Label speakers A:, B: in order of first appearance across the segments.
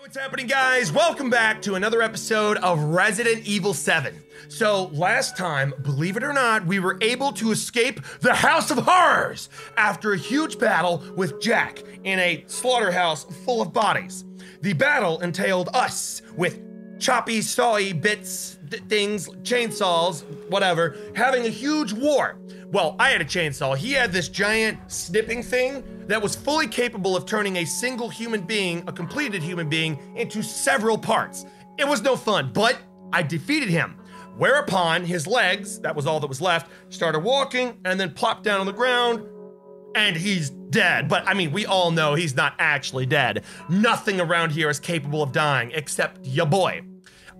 A: What's happening, guys? Welcome back to another episode of Resident Evil 7. So, last time, believe it or not, we were able to escape the House of Horrors after a huge battle with Jack in a slaughterhouse full of bodies. The battle entailed us with choppy, sawy bits, th- things, chainsaws, whatever, having a huge war. Well, I had a chainsaw. He had this giant snipping thing that was fully capable of turning a single human being, a completed human being, into several parts. It was no fun, but I defeated him. Whereupon his legs, that was all that was left, started walking and then plopped down on the ground and he's dead. But I mean, we all know he's not actually dead. Nothing around here is capable of dying except ya boy.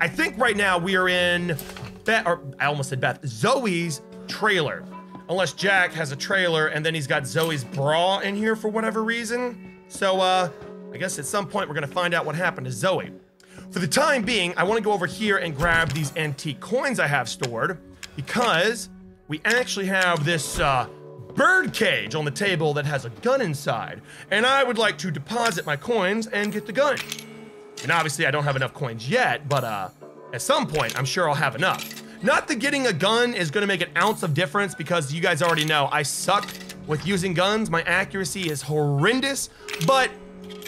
A: I think right now we are in Beth, or I almost said Beth, Zoe's trailer. Unless Jack has a trailer and then he's got Zoe's bra in here for whatever reason. So, uh, I guess at some point we're gonna find out what happened to Zoe. For the time being, I wanna go over here and grab these antique coins I have stored because we actually have this, uh, bird cage on the table that has a gun inside. And I would like to deposit my coins and get the gun. And obviously I don't have enough coins yet, but uh, at some point I'm sure I'll have enough. Not that getting a gun is gonna make an ounce of difference because you guys already know I suck with using guns. My accuracy is horrendous, but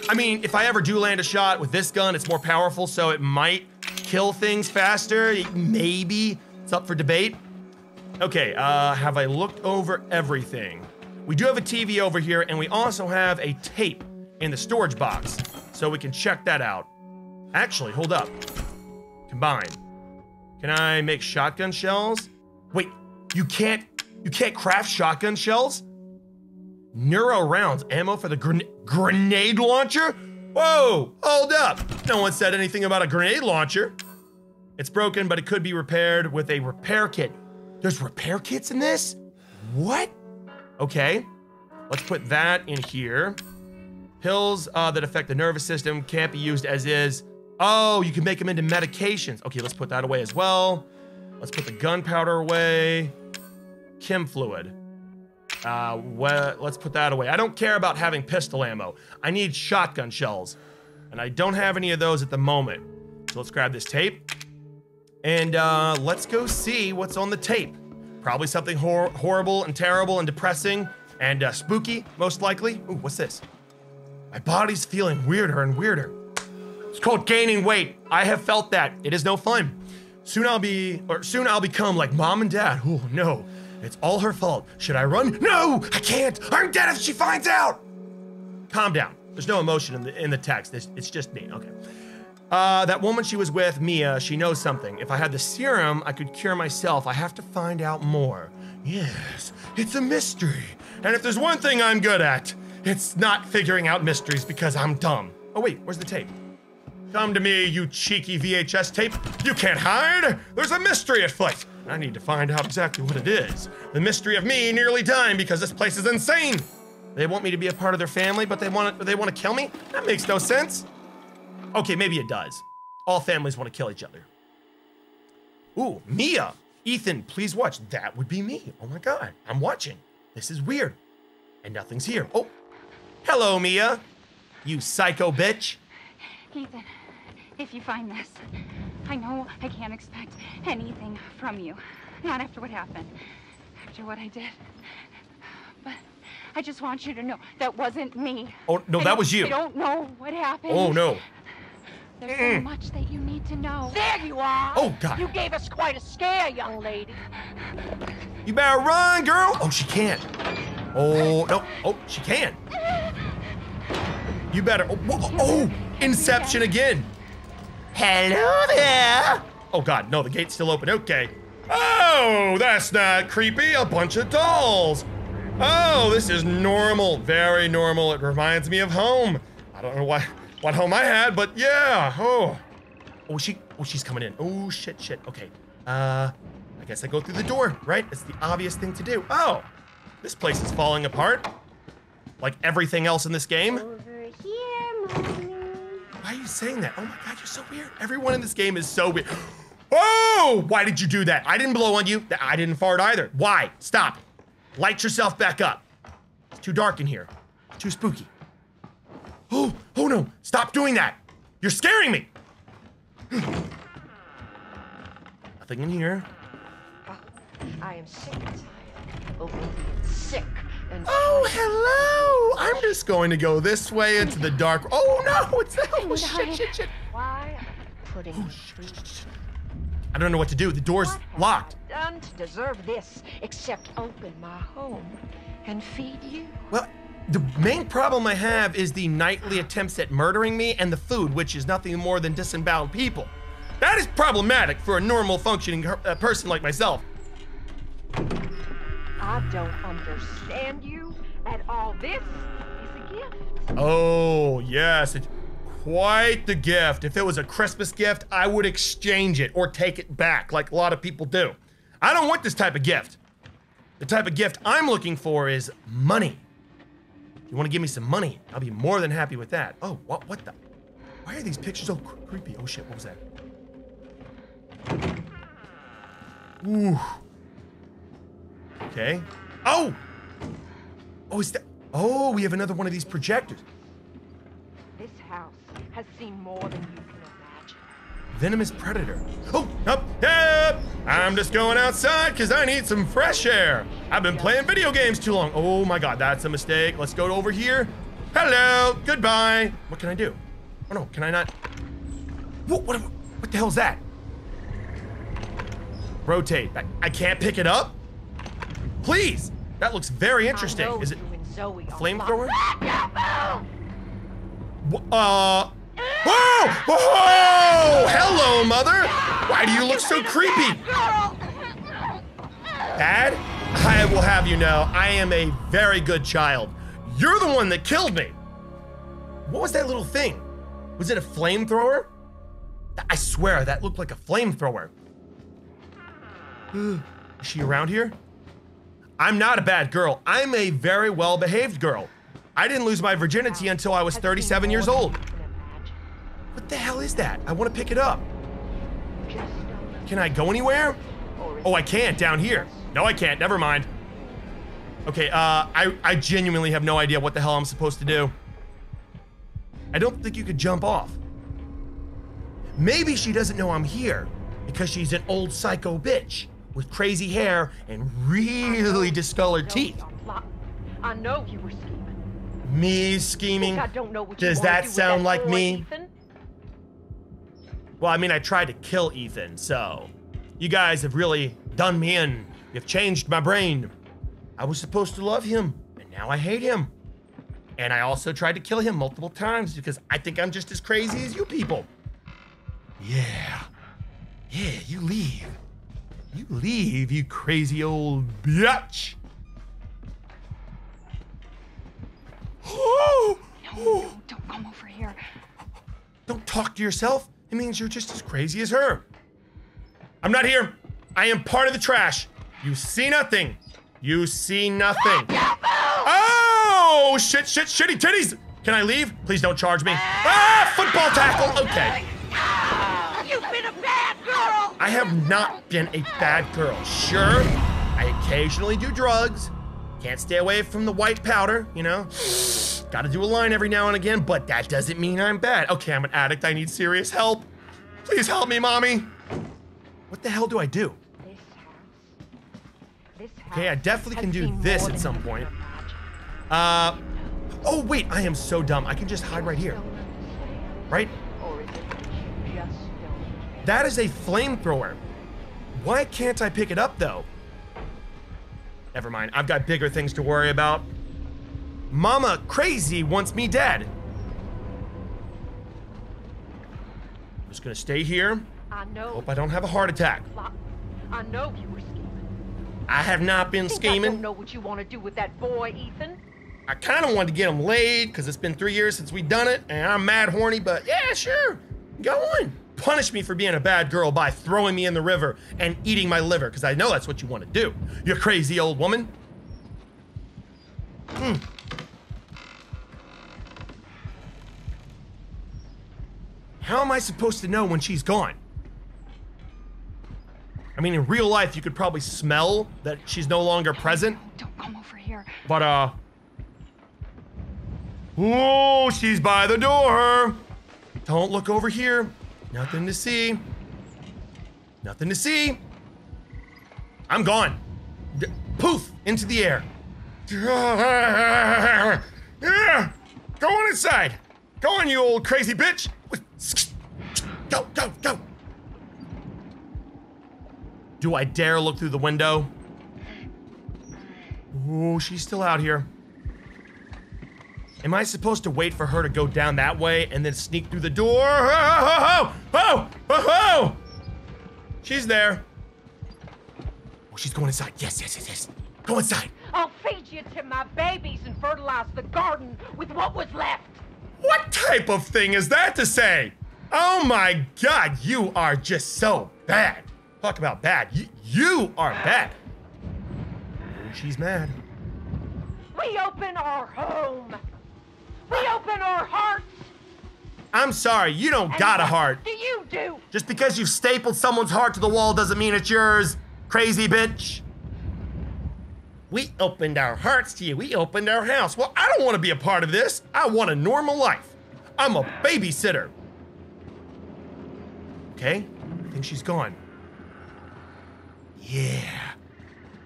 A: I mean, if I ever do land a shot with this gun, it's more powerful, so it might kill things faster. Maybe it's up for debate. Okay, uh, have I looked over everything? We do have a TV over here, and we also have a tape in the storage box, so we can check that out. Actually, hold up. Combine. Can I make shotgun shells? Wait, you can't, you can't craft shotgun shells? Neuro rounds, ammo for the gren- grenade launcher? Whoa, hold up. No one said anything about a grenade launcher. It's broken, but it could be repaired with a repair kit. There's repair kits in this? What? Okay, let's put that in here. Pills uh, that affect the nervous system can't be used as is. Oh, you can make them into medications. Okay, let's put that away as well. Let's put the gunpowder away. Chem fluid. Uh, well, let's put that away. I don't care about having pistol ammo. I need shotgun shells. And I don't have any of those at the moment. So let's grab this tape. And uh, let's go see what's on the tape. Probably something hor- horrible and terrible and depressing and uh, spooky, most likely. Ooh, what's this? My body's feeling weirder and weirder. It's called gaining weight. I have felt that. It is no fun. Soon I'll be, or soon I'll become like mom and dad. Oh no, it's all her fault. Should I run? No, I can't. I'm dead if she finds out. Calm down. There's no emotion in the in the text. It's, it's just me. Okay. Uh, that woman she was with, Mia, she knows something. If I had the serum, I could cure myself. I have to find out more. Yes, it's a mystery. And if there's one thing I'm good at, it's not figuring out mysteries because I'm dumb. Oh, wait, where's the tape? Come to me, you cheeky VHS tape. You can't hide. There's a mystery afoot. I need to find out exactly what it is. The mystery of me nearly dying because this place is insane. They want me to be a part of their family, but they want they want to kill me? That makes no sense. Okay, maybe it does. All families want to kill each other. Ooh, Mia. Ethan, please watch. That would be me. Oh my god, I'm watching. This is weird. And nothing's here. Oh, hello, Mia. You psycho bitch.
B: Ethan, if you find this, I know I can't expect anything from you. Not after what happened, after what I did. But I just want you to know that wasn't me.
A: Oh, no,
B: I
A: that was you.
B: I don't know what happened.
A: Oh no.
B: There's so much that you need to know.
C: There you are.
A: Oh, God.
C: You gave us quite a scare, young lady.
A: You better run, girl. Oh, she can't. Oh, no. Oh, she can. You better. Oh, whoa, oh, Inception again. Hello there. Oh, God. No, the gate's still open. Okay. Oh, that's not creepy. A bunch of dolls. Oh, this is normal. Very normal. It reminds me of home. I don't know why, what home I had, but yeah. Oh. Oh, she. Oh, she's coming in. Oh, shit, shit. Okay. Uh, I guess I go through the door, right? It's the obvious thing to do. Oh, this place is falling apart. Like everything else in this game.
D: Over here, mommy.
A: Saying that? Oh my god, you're so weird. Everyone in this game is so weird. Oh, why did you do that? I didn't blow on you. I didn't fart either. Why? Stop. Light yourself back up. It's too dark in here. Too spooky. Oh, oh no. Stop doing that. You're scaring me. Nothing in here.
C: I am sick and tired of being sick
A: Oh, hello. I'm just going to go this way into the dark. Oh no, it's that. Oh shit, shit, shit.
C: Why putting me
A: I don't know what to do. The door's
C: What have
A: locked.
C: I done to deserve this except open my home and feed you?
A: Well, the main problem I have is the nightly attempts at murdering me and the food, which is nothing more than disemboweled people. That is problematic for a normal functioning uh, person like myself.
C: I don't understand you at all. This is a gift.
A: Oh, yes, it's quite the gift. If it was a Christmas gift, I would exchange it or take it back like a lot of people do. I don't want this type of gift. The type of gift I'm looking for is money. You want to give me some money, I'll be more than happy with that. Oh, what what the? Why are these pictures so creepy? Oh shit, what was that? Ooh. Okay. Oh! Oh, is that? Oh, we have another one of these projectors.
C: This house has seen more than you can imagine.
A: Venomous predator. Oh, up, up! I'm just going outside because I need some fresh air. I've been playing video games too long. Oh my god, that's a mistake. Let's go over here. Hello, goodbye. What can I do? Oh no, can I not? What, what, what the hell's that? Rotate. I, I can't pick it up? Please. That looks very interesting. Is it
C: you and Zoe are
A: flamethrower? Uh. Whoa! Whoa! Hello, mother! Why do you look so creepy? Dad, I will have you know, I am a very good child. You're the one that killed me. What was that little thing? Was it a flamethrower? I swear, that looked like a flamethrower. Is she around here? I'm not a bad girl. I'm a very well behaved girl. I didn't lose my virginity until I was 37 years old.
C: you can imagine.
A: What the hell is that? I want to pick it up. Can I go anywhere? Oh, I can't down here. No, I can't. Never mind. Okay, uh, I, I genuinely have no idea what the hell I'm supposed to do. I don't think you could jump off. Maybe she doesn't know I'm here because she's an old psycho bitch with crazy hair and really discolored teeth.
C: I know you were scheming.
A: Me scheming?
C: I don't know what
A: Does that
C: do
A: sound
C: that
A: like me?
C: Ethan?
A: Well, I mean, I tried to kill Ethan, so you guys have really done me in. You've changed my brain. I was supposed to love him, and now I hate him. And I also tried to kill him multiple times because I think I'm just as crazy as you people. Yeah. Yeah, you leave. You leave, you crazy old bitch. Oh,
B: No, no, don't come over here.
A: Don't talk to yourself. It means you're just as crazy as her. I'm not here. I am part of the trash. You see nothing. You see nothing. Oh, shit, shit, shitty titties. Can I leave? Please don't charge me. Ah, football tackle. Okay.
C: You've been a bad girl!
A: I have not been a bad girl. Sure, I occasionally do drugs. Can't stay away from the white powder, you know? Gotta do a line every now and again, but that doesn't mean I'm bad. Okay, I'm an addict. I need serious help. Please help me, mommy. What the hell do I do? Okay, I definitely can do this at some point. Uh, oh wait, I am so dumb. I can just hide right here, right?
C: That
A: is a flamethrower. Why can't I pick it up though? Never mind. I've got bigger things to worry about. Mama crazy wants me dead. I'm just gonna stay here.
C: I know.
A: Hope I don't have a heart attack.
C: I know you were scheming.
A: I have not been
C: Think I don't know what you want to do with that boy, Ethan.
A: I kind of wanted to get him laid because it's been three years since we done it, and I'm mad horny. But yeah, sure, go on. Punish me for being a bad girl by throwing me in the river and eating my liver, because I know that's what you want to do. You crazy old woman. Hmm. How am I supposed to know when she's gone? I mean, in real life, you could probably smell that she's no longer present.
B: Don't come over here.
A: But, uh. Oh, she's by the door. Don't look over here. Nothing to see. Nothing to see. I'm gone. D- poof into the air. Go on inside. Go on, you old crazy bitch. Go, go, go. Do I dare look through the window? Oh, she's still out here. Am I supposed to wait for her to go down that way and then sneak through the door? Oh, oh, oh, oh, oh. She's there. Oh, she's going inside. Yes, yes, yes, yes. Go inside.
C: I'll feed you to my babies and fertilize the garden with what was left.
A: What type of thing is that to say? Oh my god, you are just so bad. Talk about bad. You, you are bad. She's mad.
C: We open our home. We open our hearts.
A: I'm sorry, you don't
C: And
A: got a heart.
C: Do you do?
A: Just because you've stapled someone's heart to the wall doesn't mean it's yours, crazy bitch. We opened our hearts to you. We opened our house. Well, I don't want to be a part of this. I want a normal life. I'm a babysitter. Okay, I think she's gone. Yeah.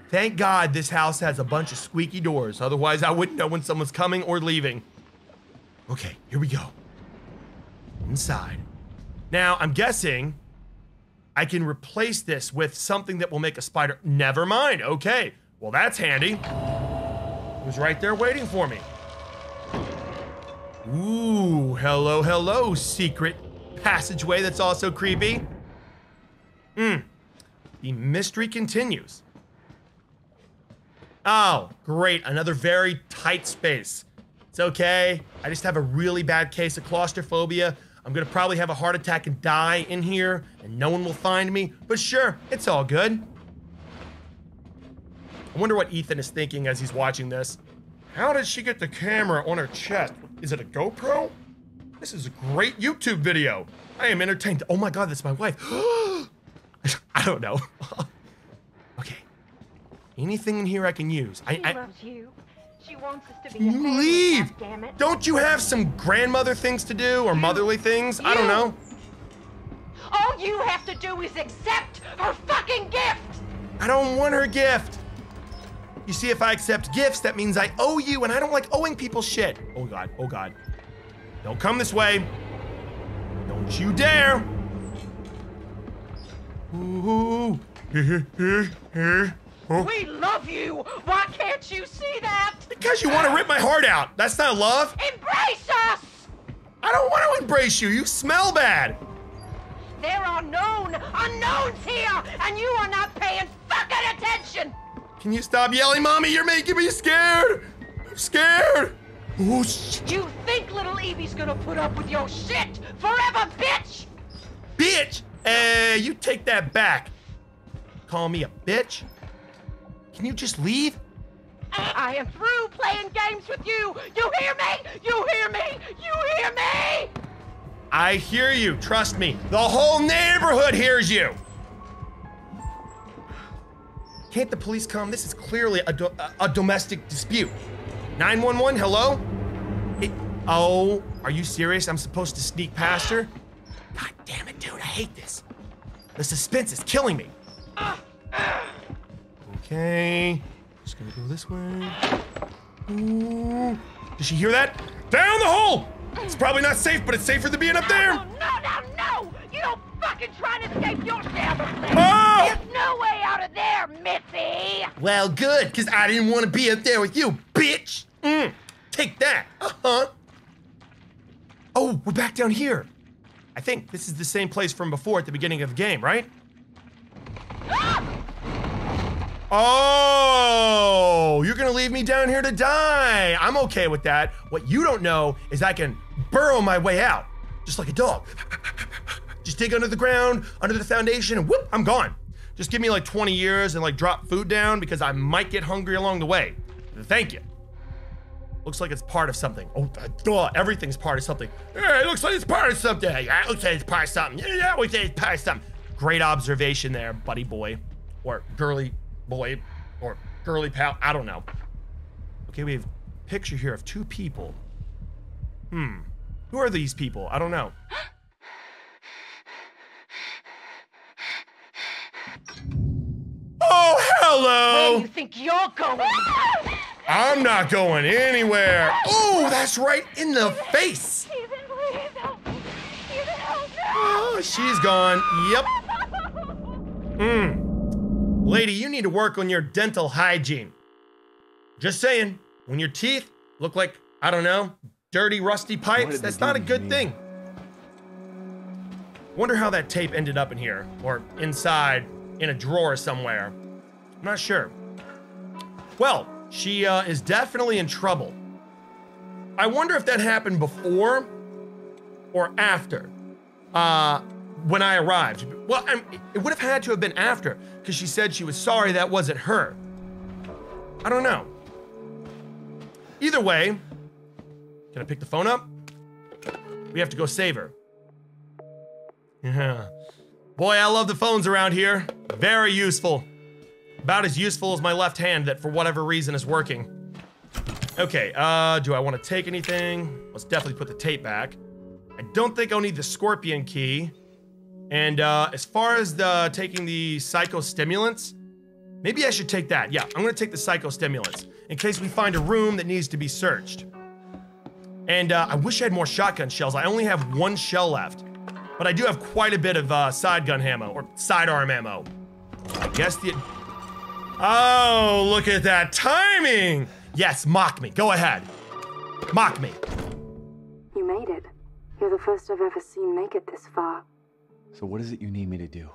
A: Thank God this house has a bunch of squeaky doors. Otherwise, I wouldn't know when someone's coming or leaving. Okay, here we go. Inside. Now, I'm guessing I can replace this with something that will make a spider. Never mind. Okay. Well, that's handy. It was right there waiting for me. Ooh, hello, hello, secret passageway that's also creepy. Hmm. The mystery continues. Oh, great. Another very tight space. It's okay. I just have a really bad case of claustrophobia. I'm gonna probably have a heart attack and die in here, and no one will find me. But sure, it's all good. I wonder what Ethan is thinking as he's watching this. How did she get the camera on her chest? Is it a GoPro? This is a great YouTube video. I am entertained. Oh my god, that's my wife. I don't know. okay. Anything in here I can use? I,
C: She
A: I
C: loves you. She wants us to be a
A: you leave.
C: Damn it.
A: Don't you have some grandmother things to do or motherly things? I don't know.
C: All you have to do is accept her fucking gift.
A: I don't want her gift. You see, if I accept gifts, that means I owe you, and I don't like owing people shit. Oh god, oh god. Don't come this way. Don't you dare. Ooh. Oh,
C: We love you. Why can't you see that?
A: because you want to rip my heart out. That's not love.
C: Embrace us.
A: I don't want to embrace you. You smell bad.
C: There are known unknowns here, and you are not paying fucking attention.
A: Can you stop yelling, mommy? You're making me scared. I'm scared. Oh.
C: You think little Evie's gonna put up with your shit forever, bitch?
A: bitch! Hey, you take that back. Call me a bitch? Can you just leave?
C: I am through playing games with you. You hear me? You hear me? You hear me?
A: I hear you. Trust me. The whole neighborhood hears you. Can't the police come? This is clearly a, do- a- domestic dispute. 911, hello? It- oh, are you serious? I'm supposed to sneak past her? God damn it, dude. I hate this. The suspense is killing me. Ah, ah. Okay. Just gonna go this way. Ooh. Did she hear that? Down the hole! It's probably not safe, but it's safer than being up there.
C: No, no, no, no! You don't fucking try to escape your damn place.
A: Oh!
C: There's no way out of there, Missy.
A: Well, good, because I didn't want to be up there with you, bitch. Mm, take that. Uh huh. Oh, we're back down here. I think this is the same place from before at the beginning of the game, right? Oh, you're gonna leave me down here to die. I'm okay with that. What you don't know is I can burrow my way out, just like a dog. Just dig under the ground, under the foundation, and whoop, I'm gone. Just give me like 20 years and like drop food down because I might get hungry along the way. Thank you. Looks like it's part of something. Oh, uh, duh, everything's part of something. Yeah, it looks like it's part of something. Yeah, it looks like it's part of something. Yeah, yeah, it looks like it's part of something. Great observation there, buddy boy. Or girly boy or girly pal. I don't know. Okay, we have a picture here of two people. Hmm. Who are these people? I don't know. oh, hello!
C: Where do you think you're going?
A: I'm not going anywhere. Oh, that's right in the Steven, face.
B: Steven, please help. Steven, help, no.
A: Oh, she's gone. Yep. Mmm. Lady, you need to work on your dental hygiene. Just saying, when your teeth look like, I don't know, dirty, rusty pipes, that's not a good thing. Wonder how that tape ended up in here, or inside, in a drawer somewhere. I'm not sure. Well, she uh, is definitely in trouble. I wonder if that happened before or after uh, when I arrived. Well, i it would have had to have been after because she said she was sorry that wasn't her. I don't know. Either way, can I pick the phone up? We have to go save her. Yeah. Boy, I love the phones around here. Very useful. About as useful as my left hand that for whatever reason is working. Okay, uh, do I want to take anything? Let's definitely put the tape back. I don't think I'll need the scorpion key. And uh, as far as the taking the psychostimulants, maybe I should take that. Yeah, I'm gonna take the psychostimulants in case we find a room that needs to be searched. And uh, I wish I had more shotgun shells. I only have one shell left, but I do have quite a bit of uh, side gun ammo or sidearm ammo. I guess the. Oh, look at that timing! Yes, mock me. Go ahead. Mock me.
E: You made it. You're the first I've ever seen make it this far.
F: So what is it you need me to do?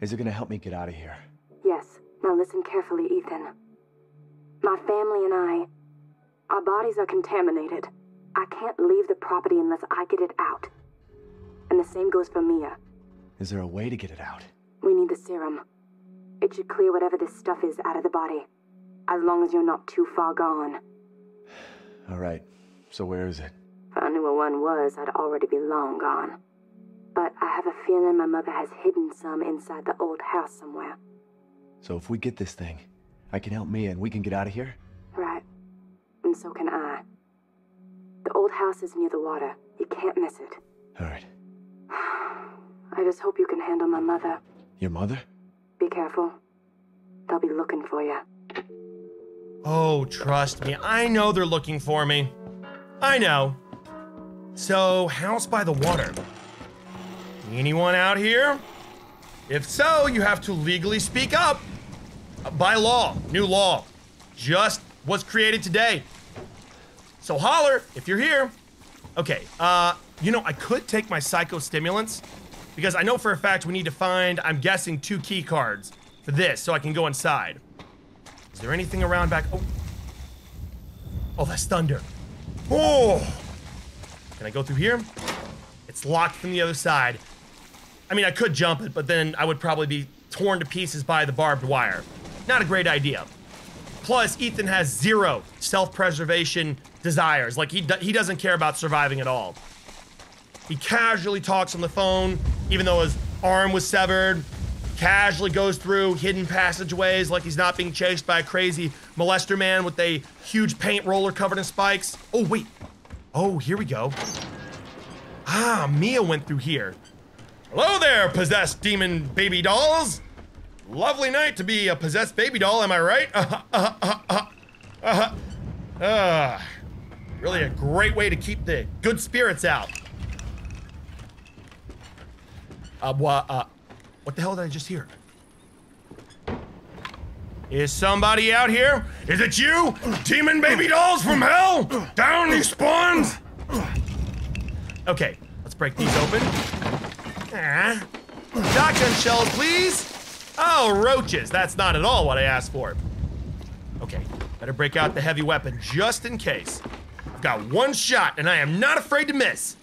F: Is it gonna help me get out of here?
E: Yes. Now listen carefully, Ethan. My family and I, our bodies are contaminated. I can't leave the property unless I get it out. And the same goes for Mia.
F: Is there a way to get it out?
E: We need the serum. It should clear whatever this stuff is out of the body. As long as you're not too far gone.
F: All right. So where is it?
E: If I knew where one was, I'd already be long gone. But I have a feeling my mother has hidden some inside the old house somewhere.
F: So if we get this thing, I can help Mia and we can get out of here?
E: Right. And so can I. The old house is near the water. You can't miss it.
F: All right.
E: I just hope you can handle my mother.
F: Your mother?
E: Be careful. They'll be looking for you.
A: Oh, trust me. I know they're looking for me. I know. So, house by the water. Anyone out here? If so, you have to legally speak up. Uh, By law, new law. Just was created today. So holler if you're here. Okay, uh, you know, I could take my psychostimulants because I know for a fact we need to find, I'm guessing, two key cards for this so I can go inside. Is there anything around back? Oh. Oh, that's thunder. Oh. Can I go through here? It's locked from the other side. I mean, I could jump it, but then I would probably be torn to pieces by the barbed wire. Not a great idea. Plus, Ethan has zero self-preservation desires. Like he do- he doesn't care about surviving at all. He casually talks on the phone, even though his arm was severed. Casually goes through hidden passageways like he's not being chased by a crazy molester man with a huge paint roller covered in spikes. Oh wait. Oh, here we go. Ah, Mia went through here. Hello there, possessed demon baby dolls. Lovely night to be a possessed baby doll, am I right? Uh, uh, uh, uh, really a great way to keep the good spirits out. Uh, wha- uh, what the hell did I just hear? Is somebody out here? Is it you? Demon baby dolls from hell? Down these spawns? Okay, let's break these open. Shotgun shells, please. Oh, roaches. That's not at all what I asked for. Okay, better break out the heavy weapon just in case. I've got one shot and I am not afraid to miss.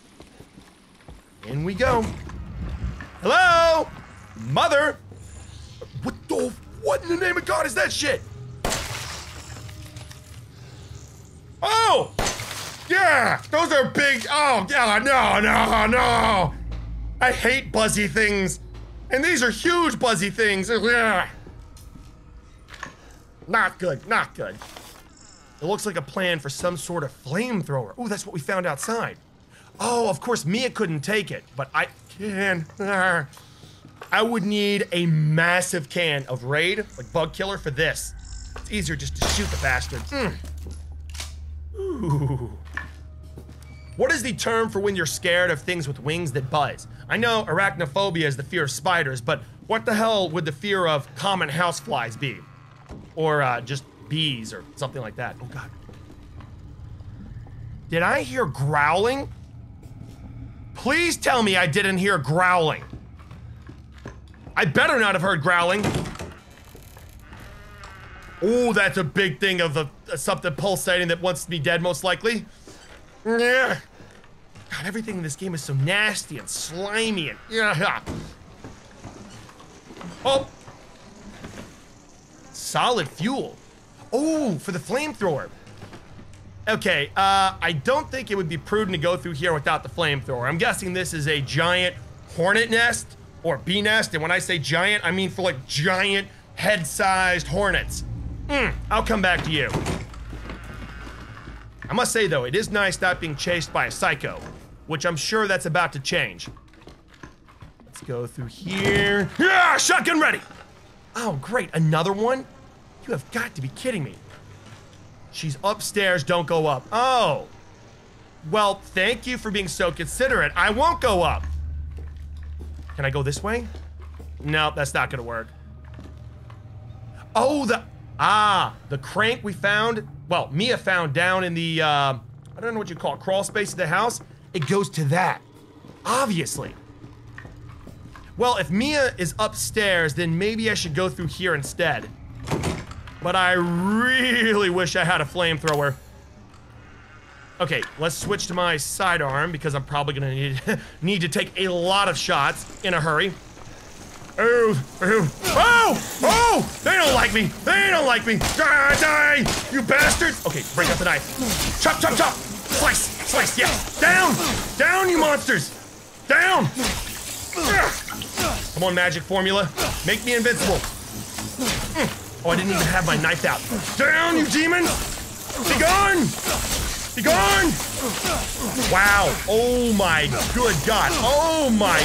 A: In we go. Hello? Mother? What the? What in the name of God is that shit? Oh! Yeah! Those are big. Oh, yeah, no, no, no! I hate buzzy things. And these are huge buzzy things. Ugh. Not good, not good. It looks like a plan for some sort of flamethrower. Oh, that's what we found outside. Oh, of course, Mia couldn't take it, but I can. I would need a massive can of Raid, like bug killer, for this. It's easier just to shoot the bastards. Mm. Ooh. What is the term for when you're scared of things with wings that buzz? I know arachnophobia is the fear of spiders, but what the hell would the fear of common houseflies be? Or uh, just bees or something like that. Oh god. Did I hear growling? Please tell me I didn't hear growling. I better not have heard growling. Oh, that's a big thing of a, something pulsating that wants to be dead, most likely. Yeah. God, everything in this game is so nasty and slimy and yeah. Oh. Solid fuel. Oh, for the flamethrower. Okay, uh, I don't think it would be prudent to go through here without the flamethrower. I'm guessing this is a giant hornet nest or bee nest. And when I say giant, I mean for like giant head-sized hornets. Hmm, I'll come back to you. I must say though, it is nice not being chased by a psycho, which I'm sure that's about to change. Let's go through here. Yeah, shotgun ready. Oh, great, another one? You have got to be kidding me. She's upstairs, don't go up. Oh. Well, thank you for being so considerate. I won't go up. Can I go this way? No, that's not gonna work. Oh, the, ah, the crank we found, well, Mia found down in the, uh, I don't know what you call it, crawl space of the house. It goes to that, obviously. Well, if Mia is upstairs, then maybe I should go through here instead. But I really wish I had a flamethrower. Okay, let's switch to my sidearm because I'm probably gonna need, need to take a lot of shots in a hurry. Oh, oh, oh, oh! They don't like me! They don't like me! Die, die! You bastards! Okay, break out the knife. Chop, chop, chop! Slice, slice, yes! Down! Down, you monsters! Down! Come on, magic formula. Make me invincible. Oh, I didn't even have my knife out. Down, you demons! Be gone! Be gone! Wow. Oh my good God. Oh my.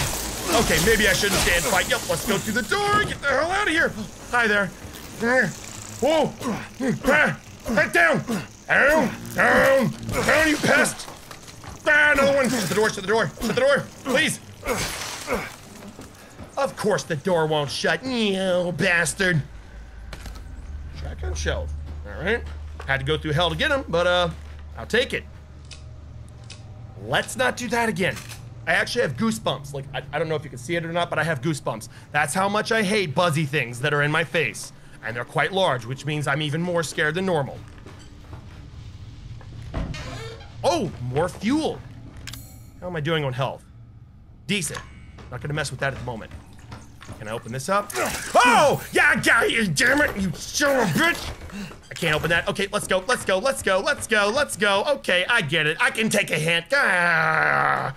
A: Okay, maybe I shouldn't stand fight. Yep, let's go through the door. Get the hell out of here. Hi there. Whoa. Head down. Down. Down. Down, you pest. Ah, another one. Shut the door, shut the door. Shut the door. Please. Of course the door won't shut. You bastard. Shotgun shelf. All right. Had to go through hell to get him, but uh, I'll take it. Let's not do that again. I actually have goosebumps. Like, I, I, don't know if you can see it or not, but I have goosebumps. That's how much I hate buzzy things that are in my face. And they're quite large, which means I'm even more scared than normal. Oh, more fuel. How am I doing on health? Decent. Not gonna mess with that at the moment. Can I open this up? Oh! Yeah, yeah, you damn it, you son of a bitch! I can't open that. Okay, let's go, let's go, let's go, let's go, let's go. Okay, I get it. I can take a hint. Ah.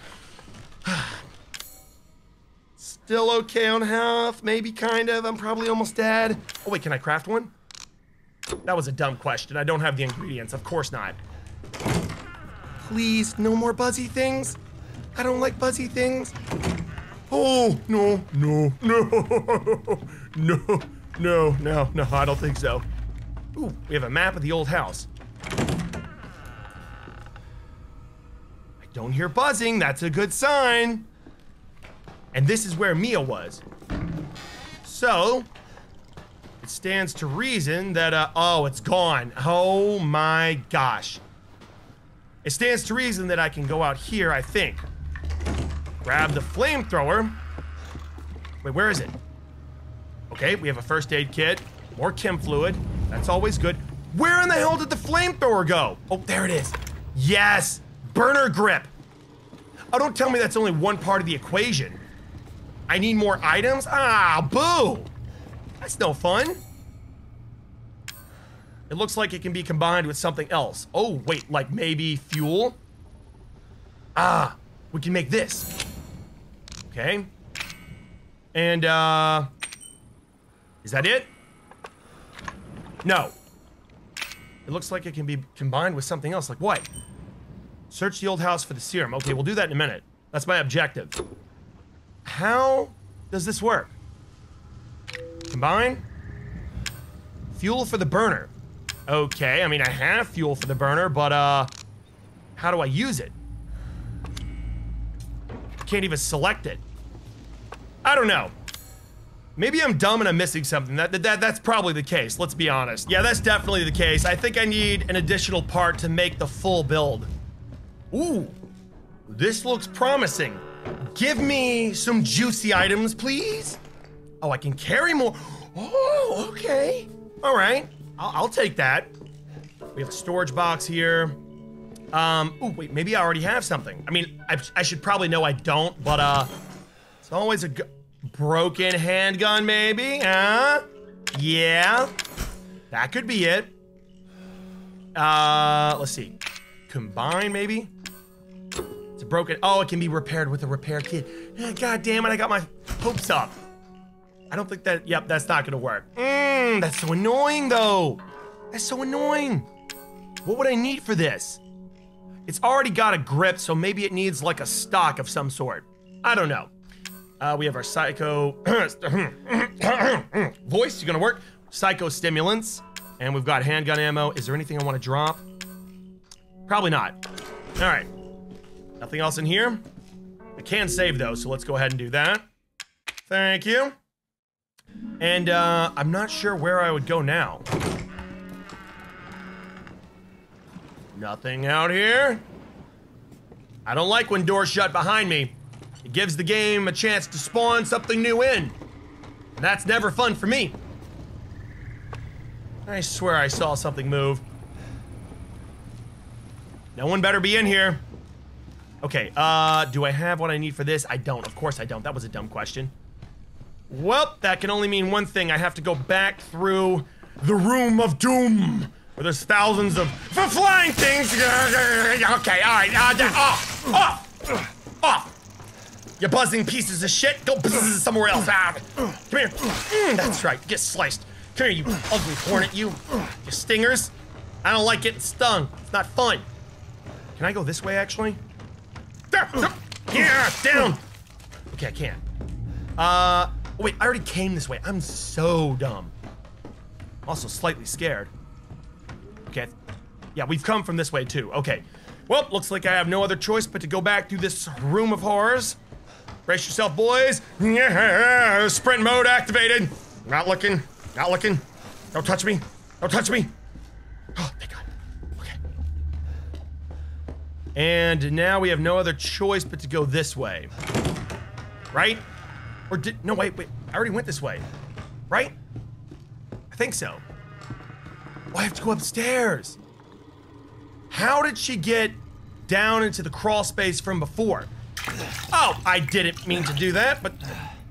A: Still okay on health, maybe kind of. I'm probably almost dead. Oh wait, can I craft one? That was a dumb question. I don't have the ingredients. Of course not. Please, no more buzzy things. I don't like buzzy things. Oh, no, no, no, no, no, no, no, I don't think so. Ooh, we have a map of the old house. I don't hear buzzing, that's a good sign. And this is where Mia was. So, it stands to reason that, uh, oh, it's gone. Oh my gosh. It stands to reason that I can go out here, I think. Grab the flamethrower. Wait, where is it? Okay, we have a first aid kit. More chem fluid. That's always good. Where in the hell did the flamethrower go? Oh, there it is. Yes, burner grip. Oh, don't tell me that's only one part of the equation. I need more items? Ah, boo. That's no fun. It looks like it can be combined with something else. Oh, wait, like maybe fuel? Ah, we can make this. Okay. And, uh... Is that it? No. It looks like it can be combined with something else. Like what? Search the old house for the serum. Okay, we'll do that in a minute. That's my objective. How does this work? Combine? Fuel for the burner. Okay, I mean, I have fuel for the burner, but, uh, how do I use it? Can't even select it. I don't know. Maybe I'm dumb and I'm missing something. That, that That's probably the case, let's be honest. Yeah, that's definitely the case. I think I need an additional part to make the full build. Ooh, this looks promising. Give me some juicy items, please. Oh, I can carry more. Oh, okay. All right, I'll, I'll take that. We have a storage box here. Um, oh wait, maybe I already have something. I mean, I, I should probably know I don't, but uh, it's always a broken handgun, maybe, huh? Yeah, that could be it. Uh, let's see. Combine, maybe? It's a broken, oh, it can be repaired with a repair kit. God damn it, I got my hopes up. I don't think that, yep, that's not gonna work. Mmm, that's so annoying though. That's so annoying. What would I need for this? It's already got a grip, so maybe it needs like a stock of some sort. I don't know. Uh, we have our psycho voice, you gonna work? Psycho stimulants, and we've got handgun ammo. Is there anything I want to drop? Probably not. All right. Nothing else in here. I can save though, so let's go ahead and do that. Thank you. And uh, I'm not sure where I would go now. Nothing out here. I don't like when doors shut behind me. It gives the game a chance to spawn something new in. And That's never fun for me. I swear I saw something move. No one better be in here. Okay, uh, do I have what I need for this? I don't. Of course I don't. That was a dumb question. Well, that can only mean one thing. I have to go back through the Room of Doom, where there's thousands of flying things. Okay, all right. Uh, off, off, off. You buzzing pieces of shit. Go somewhere else. Ah, come here. Mm, that's right. Get sliced. Come here, you ugly hornet. You, you stingers. I don't like getting stung. It's not fun. Can I go this way, actually? Yeah, down. Okay, I can't. Uh, Oh, wait, I already came this way. I'm so dumb. Also slightly scared. Okay. Yeah, we've come from this way too. Okay. Well, looks like I have no other choice but to go back through this room of horrors. Brace yourself, boys. Yeah, sprint mode activated. Not looking. Not looking. Don't touch me. Don't touch me. Oh, thank God. Okay. And now we have no other choice but to go this way. Right? Or did, no, wait, wait, I already went this way, right? I think so. Oh, I have to go upstairs. How did she get down into the crawl space from before? Oh, I didn't mean to do that, but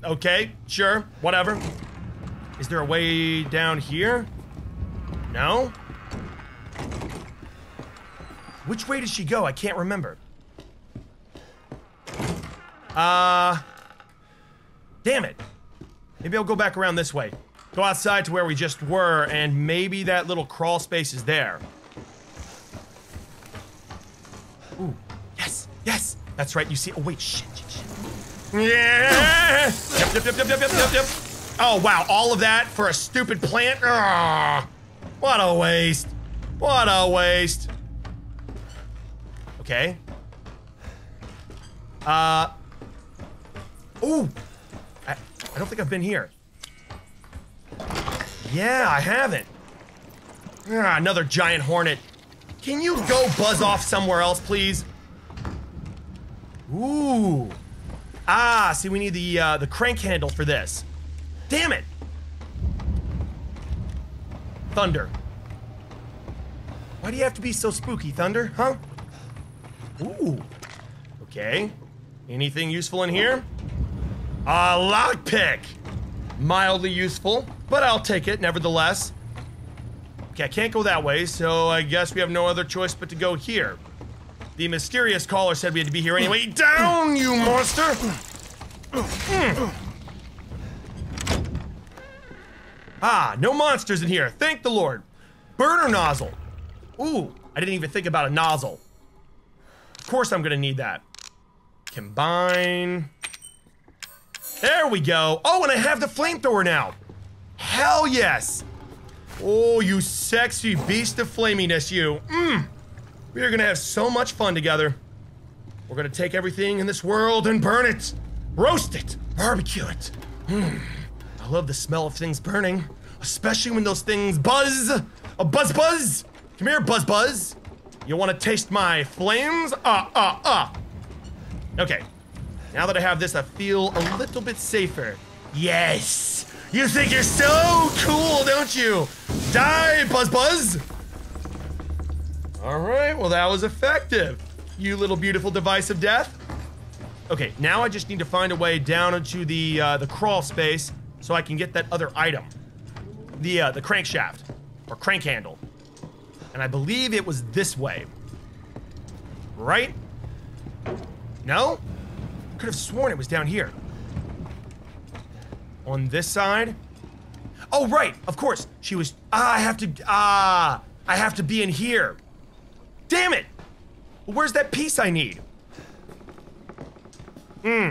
A: okay, sure, whatever. Is there a way down here? No? Which way did she go? I can't remember. Uh, Damn it. Maybe I'll go back around this way. Go outside to where we just were, and maybe that little crawl space is there. Ooh, yes, yes. That's right, you see- oh wait, shit, shit, shit. Yeah! Yep, yep, yep, yep, yep, yep, yep, yep. Oh wow, all of that for a stupid plant? Ugh. What a waste. What a waste. Okay. Uh. Ooh, I don't think I've been here. Yeah, I haven't. Ah, another giant hornet. Can you go buzz off somewhere else, please? Ooh. Ah, see, we need the uh, the crank handle for this. Damn it. Thunder. Why do you have to be so spooky, Thunder? Huh? Ooh. Okay. Anything useful in here? A lockpick! Mildly useful, but I'll take it nevertheless. Okay, I can't go that way, so I guess we have no other choice but to go here. The mysterious caller said we had to be here anyway. Down, you monster! Mm. Ah, no monsters in here. Thank the Lord. Burner nozzle. Ooh, I didn't even think about a nozzle. Of course I'm gonna need that. Combine. There we go. Oh, and I have the flamethrower now. Hell yes. Oh, you sexy beast of flaminess, you. Mmm. We are gonna have so much fun together. We're gonna take everything in this world and burn it, roast it, barbecue it. Mmm. I love the smell of things burning, especially when those things buzz. A buzz buzz. Come here, buzz buzz. You wanna taste my flames? Ah, ah, ah. Okay. Now that I have this, I feel a little bit safer. Yes! You think you're so cool, don't you? Die, Buzz Buzz! Alright, well that was effective. You little beautiful device of death. Okay, now I just need to find a way down into the uh, the crawl space so I can get that other item. The uh, the crankshaft. Or crank handle. And I believe it was this way. Right? No? Could have sworn it was down here. On this side? Oh, right, of course. She was. Ah, I have to. Ah, I have to be in here. Damn it! Where's that piece I need? Hmm.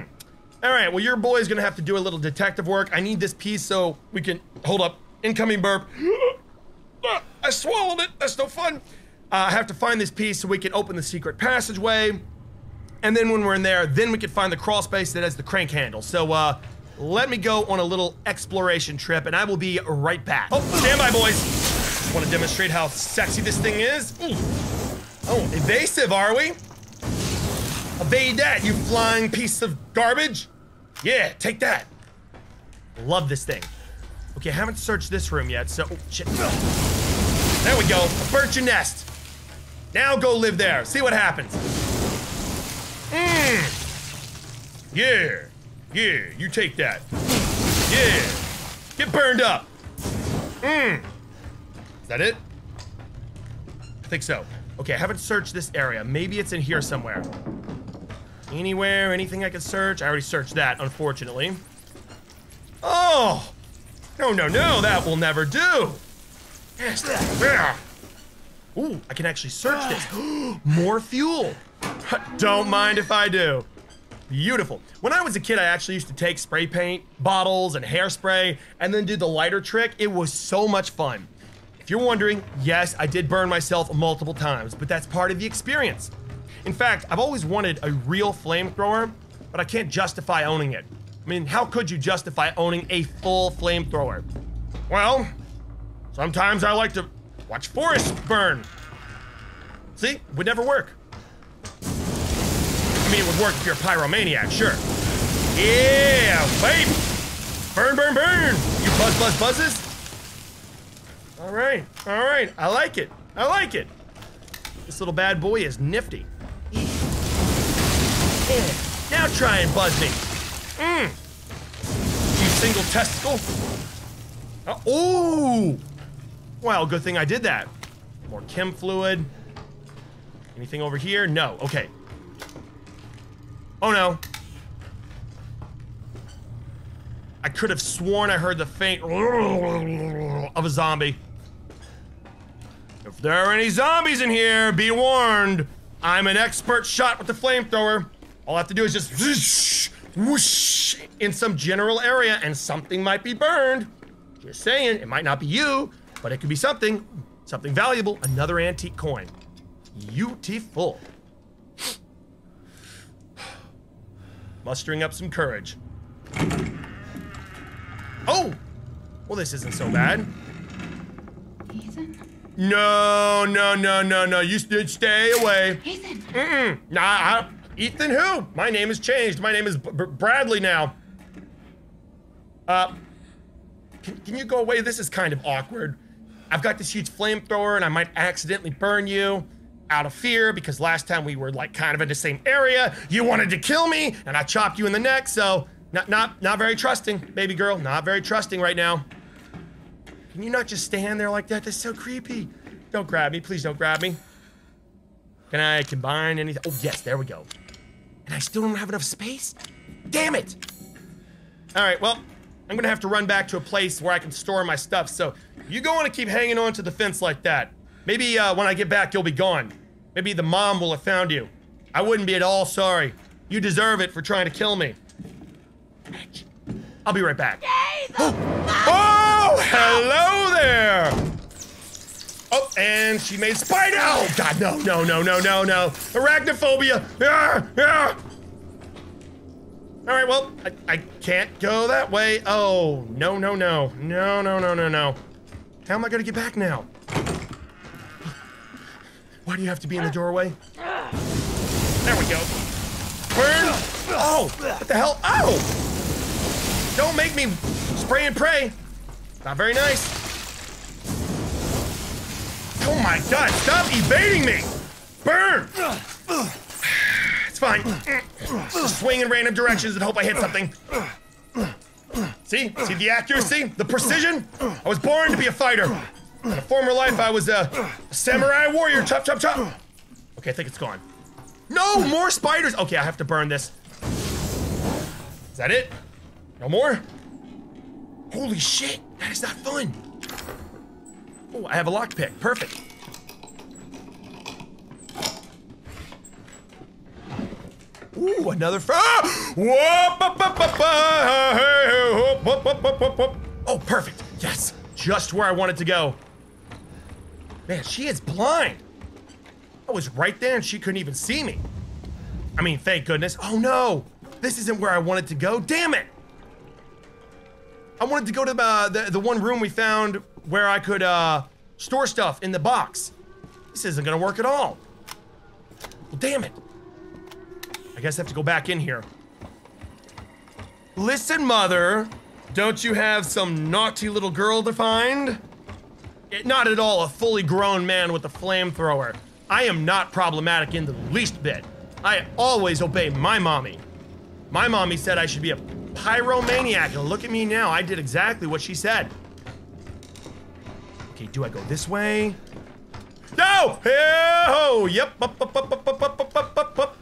A: All right, well, your boy's gonna have to do a little detective work. I need this piece so we can. Hold up. Incoming burp. I swallowed it. That's no fun. Uh, I have to find this piece so we can open the secret passageway. And then when we're in there, then we can find the crawl space that has the crank handle. So, uh, let me go on a little exploration trip and I will be right back. Oh, stand by, boys. Want to demonstrate how sexy this thing is? Ooh. Oh, evasive, are we? Evade that, you flying piece of garbage. Yeah, take that. Love this thing. Okay, I haven't searched this room yet, so, oh, shit. There we go, a birch nest. Now go live there, see what happens. Mmm. Yeah. Yeah, you take that. Yeah. Get burned up. Mmm. Is that it? I think so. Okay, I haven't searched this area. Maybe it's in here somewhere. Anywhere, anything I can search? I already searched that, unfortunately. Oh! No, no, no, that will never do. Yes, yeah. Ooh, I can actually search this. More fuel. Don't mind if I do. Beautiful. When I was a kid, I actually used to take spray paint bottles and hairspray and then do the lighter trick. It was so much fun. If you're wondering, yes, I did burn myself multiple times, but that's part of the experience. In fact, I've always wanted a real flamethrower, but I can't justify owning it. I mean, how could you justify owning a full flamethrower? Well, sometimes I like to watch forests burn. See, would never work. I mean, it would work if you're a pyromaniac, sure. Yeah, baby! Burn, burn, burn! You buzz, buzz, buzzes? All right, all right, I like it. I like it. This little bad boy is nifty. Yeah. Now try and buzz me. Mmm. You single testicle. Uh, ooh. Well, good thing I did that. More chem fluid. Anything over here? No. Okay. Oh no. I could have sworn I heard the faint of a zombie. If there are any zombies in here, be warned. I'm an expert shot with the flamethrower. All I have to do is just whoosh, whoosh in some general area and something might be burned. Just saying, it might not be you, but it could be something. Something valuable, another antique coin. Beautiful. Mustering up some courage. Oh! Well, this isn't so bad.
B: Ethan?
A: No, no, no, no, no. You st- stay away.
B: Ethan!
A: Mm-mm. Nah, I, Ethan who? My name has changed. My name is B- B- Bradley now. Uh, can, can you go away? This is kind of awkward. I've got this huge flamethrower and I might accidentally burn you out of fear because last time we were like kind of in the same area, you wanted to kill me and I chopped you in the neck, so not not not very trusting, baby girl. Not very trusting right now. Can you not just stand there like that? That's so creepy. Don't grab me, please don't grab me. Can I combine anything? Oh yes, there we go. And I still don't have enough space? Damn it! Alright, well, I'm gonna have to run back to a place where I can store my stuff, so you go on and keep hanging on to the fence like that. Maybe uh, when I get back, you'll be gone. Maybe the mom will have found you. I wouldn't be at all sorry. You deserve it for trying to kill me. I'll be right back. Oh. hello there! Oh, and she made spider. Oh God, no, no, no, no, no, no! Arachnophobia. Yeah, yeah. All right, well, I, I can't go that way. Oh no, no, no, no, no, no, no, no. How am I gonna get back now? Why do you have to be in the doorway? There we go. Burn. Oh, what the hell? Oh! Don't make me spray and pray. Not very nice. Oh my god, stop evading me! Burn! It's fine. Just swing in random directions and hope I hit something. See? See the accuracy? The precision? I was born to be a fighter. In a former life, I was a samurai warrior. Chop, chop, chop. Okay, I think it's gone. No, more spiders. Okay, I have to burn this. Is that it? No more? Holy shit, that is not fun. Oh, I have a lockpick. Perfect. Ooh, another ah! Oh, perfect. Yes, just where I wanted to go. Man, she is blind. I was right there and she couldn't even see me. I mean, thank goodness. Oh no, this isn't where I wanted to go. Damn it. I wanted to go to the, the, the one room we found where I could uh, store stuff in the box. This isn't gonna work at all. Well, damn it. I guess I have to go back in here. Listen, mother, don't you have some naughty little girl to find? Not at all a fully grown man with a flamethrower. I am not problematic in the least bit. I always obey my mommy. My mommy said I should be a pyromaniac, and look at me now. I did exactly what she said. Okay, do I go this way? No! Oh, yep. Up, up, up, up, up, up, up, up, up.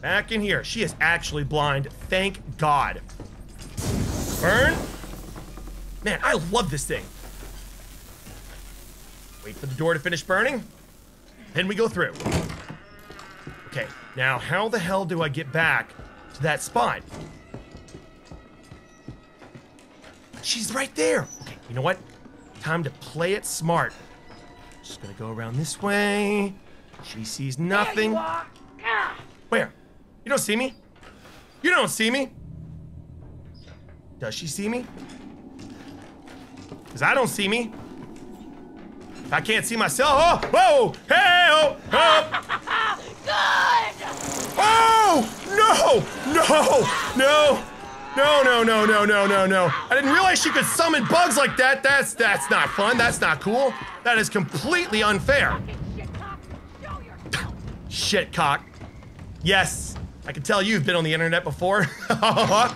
A: Back in here. She is actually blind. Thank God. Burn. Man, I love this thing. Wait for the door to finish burning. Then we go through. Okay, now how the hell do I get back to that spot? She's right there. Okay, you know what? Time to play it smart. Just gonna go around this way. She sees nothing. Where? You don't see me? You don't see me? Does she see me? Because I don't see me. I can't see myself, oh, whoa, hey, oh, oh. Oh, no, no, no. No, no, no, no, no, no, no. I didn't realize she could summon bugs like that. That's that's not fun. That's not cool. That is completely unfair. Shit cock. Yes, I can tell you've been on the internet before. I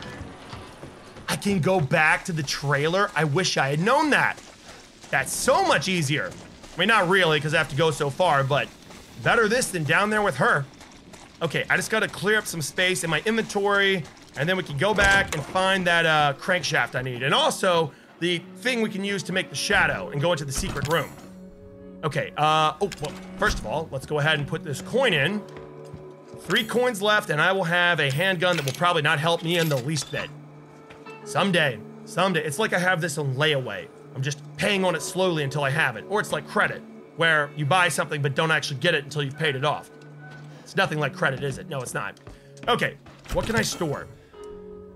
A: can go back to the trailer. I wish I had known that. That's so much easier. I mean, not really, because I have to go so far, but better this than down there with her. Okay, I just gotta clear up some space in my inventory, and then we can go back and find that uh, crankshaft I need. And also, the thing we can use to make the shadow and go into the secret room. Okay, uh, oh, well, first of all, let's go ahead and put this coin in. Three coins left, and I will have a handgun that will probably not help me in the least bit. Someday, someday, it's like I have this on layaway. I'm just paying on it slowly until I have it. Or it's like credit, where you buy something but don't actually get it until you've paid it off. It's nothing like credit, is it? No, it's not. Okay, what can I store?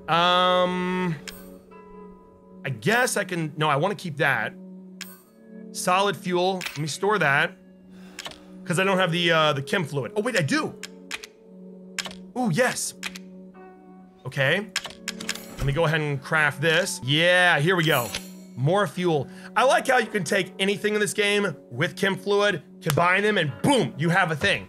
A: Um, I guess I can, no, I want to keep that. Solid fuel, let me store that. Because I don't have the, uh, the chem fluid. Oh, wait, I do. Ooh, yes. Okay. Let me go ahead and craft this. Yeah, here we go. More fuel. I like how you can take anything in this game with chem fluid, combine them, and boom, you have a thing.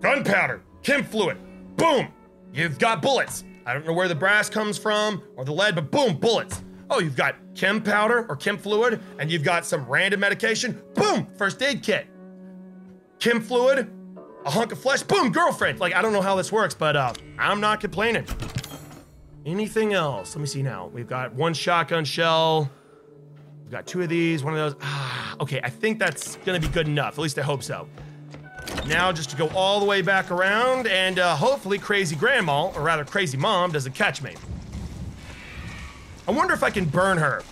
A: Gunpowder, chem fluid, boom, you've got bullets. I don't know where the brass comes from or the lead, but boom, bullets. Oh, you've got chem powder or chem fluid, and you've got some random medication, boom, first aid kit. Chem fluid, a hunk of flesh, boom, girlfriend. Like, I don't know how this works, but uh, I'm not complaining. Anything else? Let me see now. We've got one shotgun shell. We've got two of these, one of those. Ah, okay, I think that's gonna be good enough. At least I hope so. Now, just to go all the way back around, and uh, hopefully Crazy Grandma, or rather Crazy Mom, doesn't catch me. I wonder if I can burn her.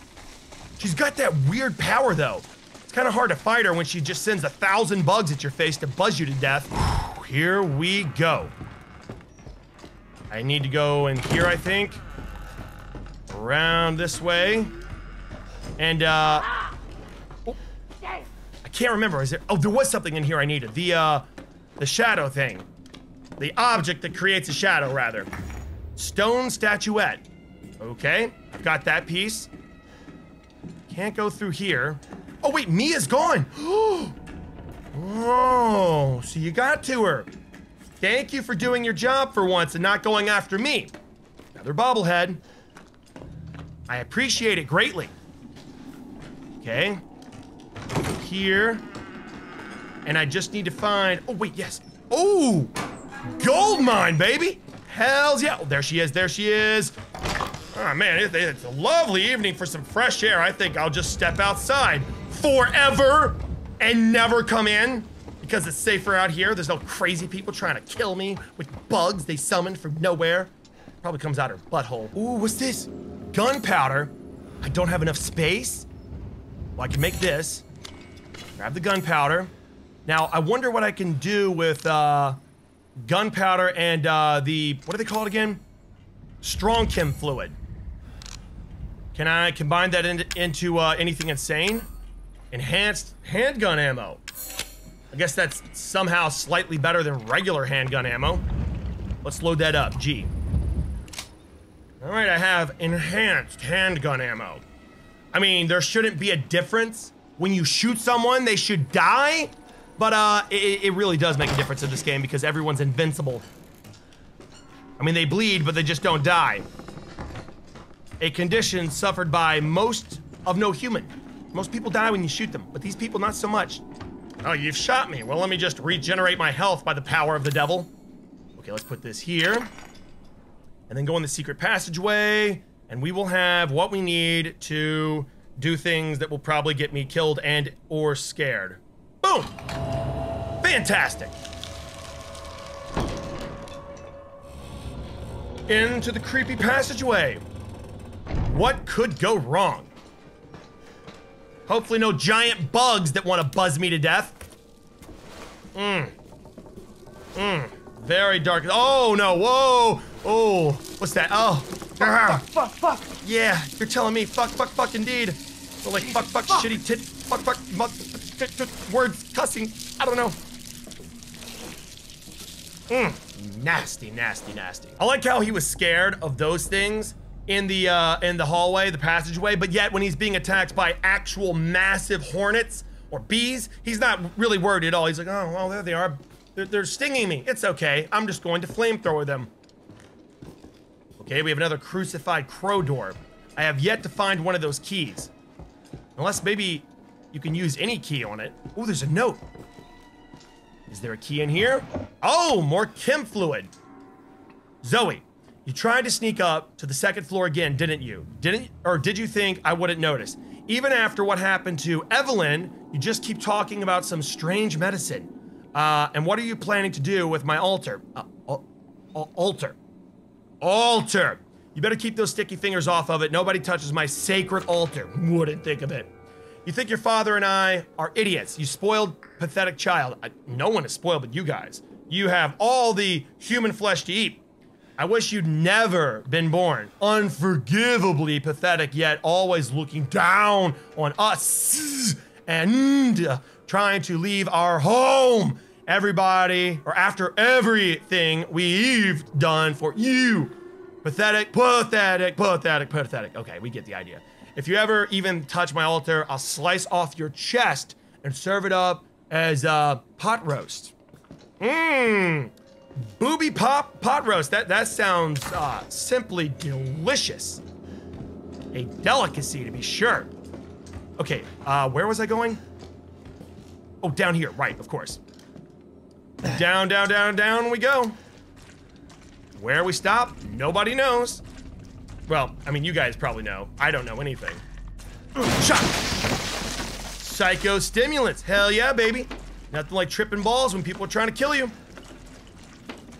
A: She's got that weird power though. It's kind of hard to fight her when she just sends a thousand bugs at your face to buzz you to death. Here we go. I need to go in here, I think. Around this way. And, uh... oh, I can't remember. Is there... Oh, there was something in here I needed. The, uh... The shadow thing. The object that creates a shadow, rather. Stone statuette. Okay, I've got that piece. Can't go through here. Oh, wait, Mia's gone. oh, so you got to her. Thank you for doing your job for once and not going after me. Another bobblehead. I appreciate it greatly. Okay. Here. And I just need to find. Oh, wait, yes. Oh! Gold mine, baby! Hells yeah. Oh, there she is, there she is. Oh man, it, it's a lovely evening for some fresh air. I think I'll just step outside forever and never come in because it's safer out here. There's no crazy people trying to kill me with bugs they summoned from nowhere. Probably comes out her butthole. Ooh, what's this? Gunpowder. I don't have enough space. Well, I can make this. Grab the gunpowder. Now, I wonder what I can do with uh, gunpowder and uh, the, what do they call it again? Strong chem fluid. Can I combine that in, into uh, anything insane? Enhanced handgun ammo. I guess that's somehow slightly better than regular handgun ammo. Let's load that up, G. All right, I have enhanced handgun ammo. I mean, there shouldn't be a difference. When you shoot someone, they should die. But uh, it, it really does make a difference in this game because everyone's invincible. I mean, they bleed, but they just don't die. A condition suffered by most of no human. Most people die when you shoot them, but these people not so much. Oh, you've shot me. Well, let me just regenerate my health by the power of the devil. Okay, let's put this here. And then go in the secret passageway, and we will have what we need to do things that will probably get me killed and or scared. Boom! Fantastic! Into the creepy passageway. What could go wrong? Hopefully no giant bugs that want to buzz me to death. Mmm. Mmm. Very dark. Oh, no. Whoa. Oh. What's that? Oh.
C: Fuck, fuck, fuck.
A: Yeah, you're telling me. Fuck, fuck, fuck, indeed. So like, fuck, fuck,
C: Fuck.
A: shitty tit. Fuck, fuck, t- words, cussing. I don't know. Mmm. Nasty, nasty, nasty. I like how he was scared of those things in the uh, in the hallway, the passageway, but yet when he's being attacked by actual massive hornets or bees, he's not really worried at all. He's like, oh, well, there they are. They're, they're stinging me. It's okay. I'm just going to flamethrower them. Okay, we have another crucified crow door. I have yet to find one of those keys. Unless maybe you can use any key on it. Oh, there's a note. Is there a key in here? Oh, more chem fluid. Zoe, you tried to sneak up to the second floor again, didn't you? Didn't or did you think I wouldn't notice? Even after what happened to Evelyn, you just keep talking about some strange medicine. Uh, and what are you planning to do with my altar? Uh, al- al- altar. Altar. You better keep those sticky fingers off of it. Nobody touches my sacred altar. Wouldn't think of it. You think your father and I are idiots. You spoiled, pathetic child. I, no one is spoiled but you guys. You have all the human flesh to eat. I wish you'd never been born. Unforgivably pathetic, yet always looking down on us and trying to leave our home. Everybody, or after everything we've done for you. Pathetic, pathetic, pathetic, pathetic. Okay, we get the idea. If you ever even touch my altar, I'll slice off your chest and serve it up as a pot roast. Mmm. Booby pop pot roast. That that sounds uh, simply delicious. A delicacy to be sure. Okay, uh, where was I going? Oh, down here. Right, of course. Down, down, down, down we go. Where we stop, nobody knows. Well, I mean, you guys probably know. I don't know anything. Shot. Psychostimulants. Hell yeah, baby. Nothing like tripping balls when people are trying to kill you.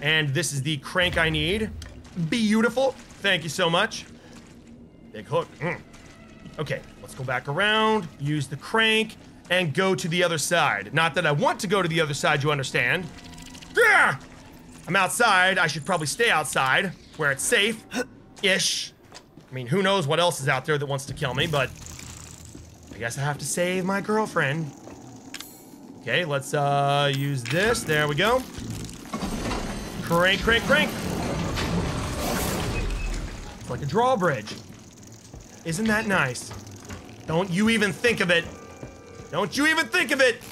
A: And this is the crank I need. Beautiful. Thank you so much. Big hook. Mm. Okay, let's go back around, use the crank, and go to the other side. Not that I want to go to the other side, you understand. Yeah! I'm outside. I should probably stay outside, where it's safe. Ish. I mean, who knows what else is out there that wants to kill me, but I guess I have to save my girlfriend. Okay, let's uh use this. There we go. Crank, crank, crank. It's like a drawbridge. Isn't that nice? Don't you even think of it. Don't you even think of it.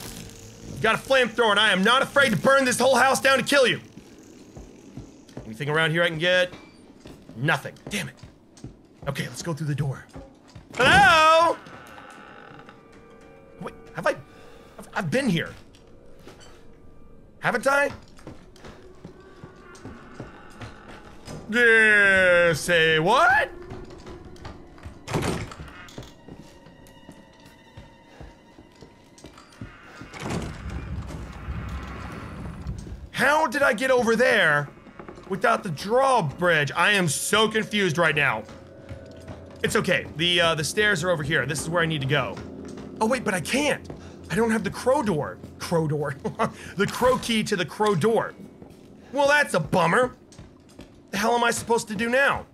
A: You got a flamethrower and I am not afraid to burn this whole house down to kill you. Anything around here I can get? Nothing. Damn it. Okay, let's go through the door. Hello? Wait, have I? I've, I've been here. Haven't I? Yeah, say what? How did I get over there without the drawbridge? I am so confused right now. It's okay. The uh, the stairs are over here. This is where I need to go. Oh wait, but I can't. I don't have the crow door. Crow door. the crow key to the crow door. Well, that's a bummer. The hell am I supposed to do now?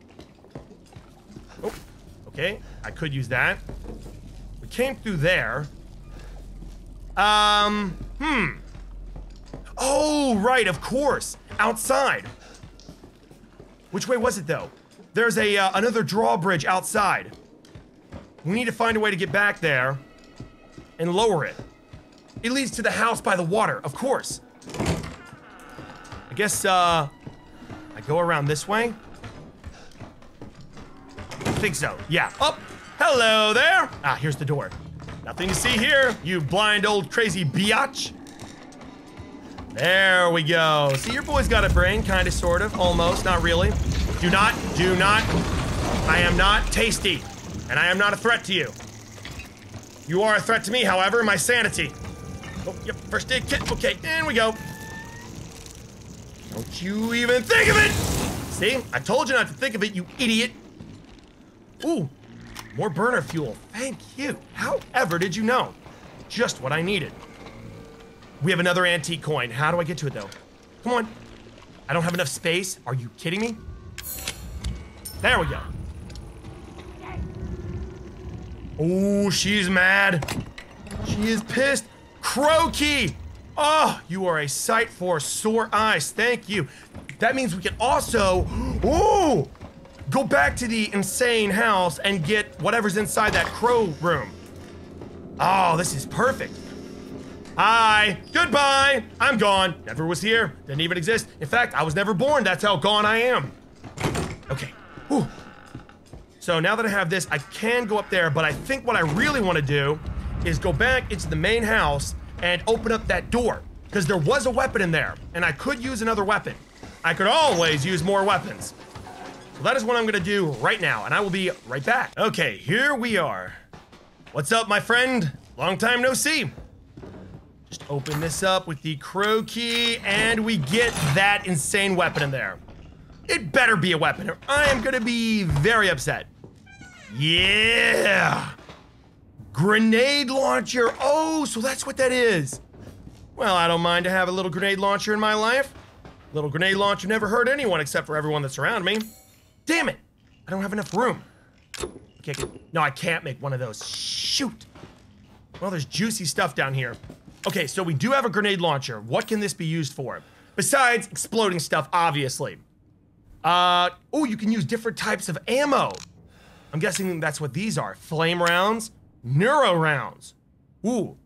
A: Oh, okay. I could use that. We came through there. Um, hmm. Oh, right, of course. Outside. Which way was it though? There's a uh, another drawbridge outside. We need to find a way to get back there and lower it. It leads to the house by the water, of course. I guess uh I go around this way. I think so. Yeah. Up. Hello there. Ah, here's the door. Nothing to see here, you blind old crazy biatch. There we go. See, your boy's got a brain, kind of, sort of, almost, not really. Do not, do not. I am not tasty, and I am not a threat to you. You are a threat to me, however, my sanity. Oh, yep, first aid kit. Okay, in we go. Don't you even think of it! See, I told you not to think of it, you idiot. Ooh, more burner fuel. Thank you. However, did you know? Just what I needed. We have another antique coin. How do I get to it though? Come on. I don't have enough space. Are you kidding me? There we go. Oh, she's mad. She is pissed. Crokey! Oh, you are a sight for sore eyes. Thank you. That means we can also, ooh, go back to the insane house and get whatever's inside that crow room. Oh, this is perfect. Hi, goodbye. I'm gone. Never was here. Didn't even exist. In fact, I was never born. That's how gone I am. Okay. Whew. So now that I have this, I can go up there, but I think what I really want to do is go back into the main house and open up that door. Because there was a weapon in there, and I could use another weapon. I could always use more weapons. So that is what I'm gonna do right now, and I will be right back. Okay, here we are. What's up, my friend? Long time no see. Just open this up with the crow key, and we get that insane weapon in there. It better be a weapon, or I am gonna be very upset. Yeah! Grenade launcher. Oh, so that's what that is. Well, I don't mind to have a little grenade launcher in my life. Little grenade launcher never hurt anyone except for everyone that's around me. Damn it! I don't have enough room. Okay, no, I can't make one of those. Shoot! Well, there's juicy stuff down here. Okay, so we do have a grenade launcher. What can this be used for? Besides exploding stuff, obviously. Uh, oh, you can use different types of ammo. I'm guessing that's what these are. Flame rounds, neuro rounds. Ooh,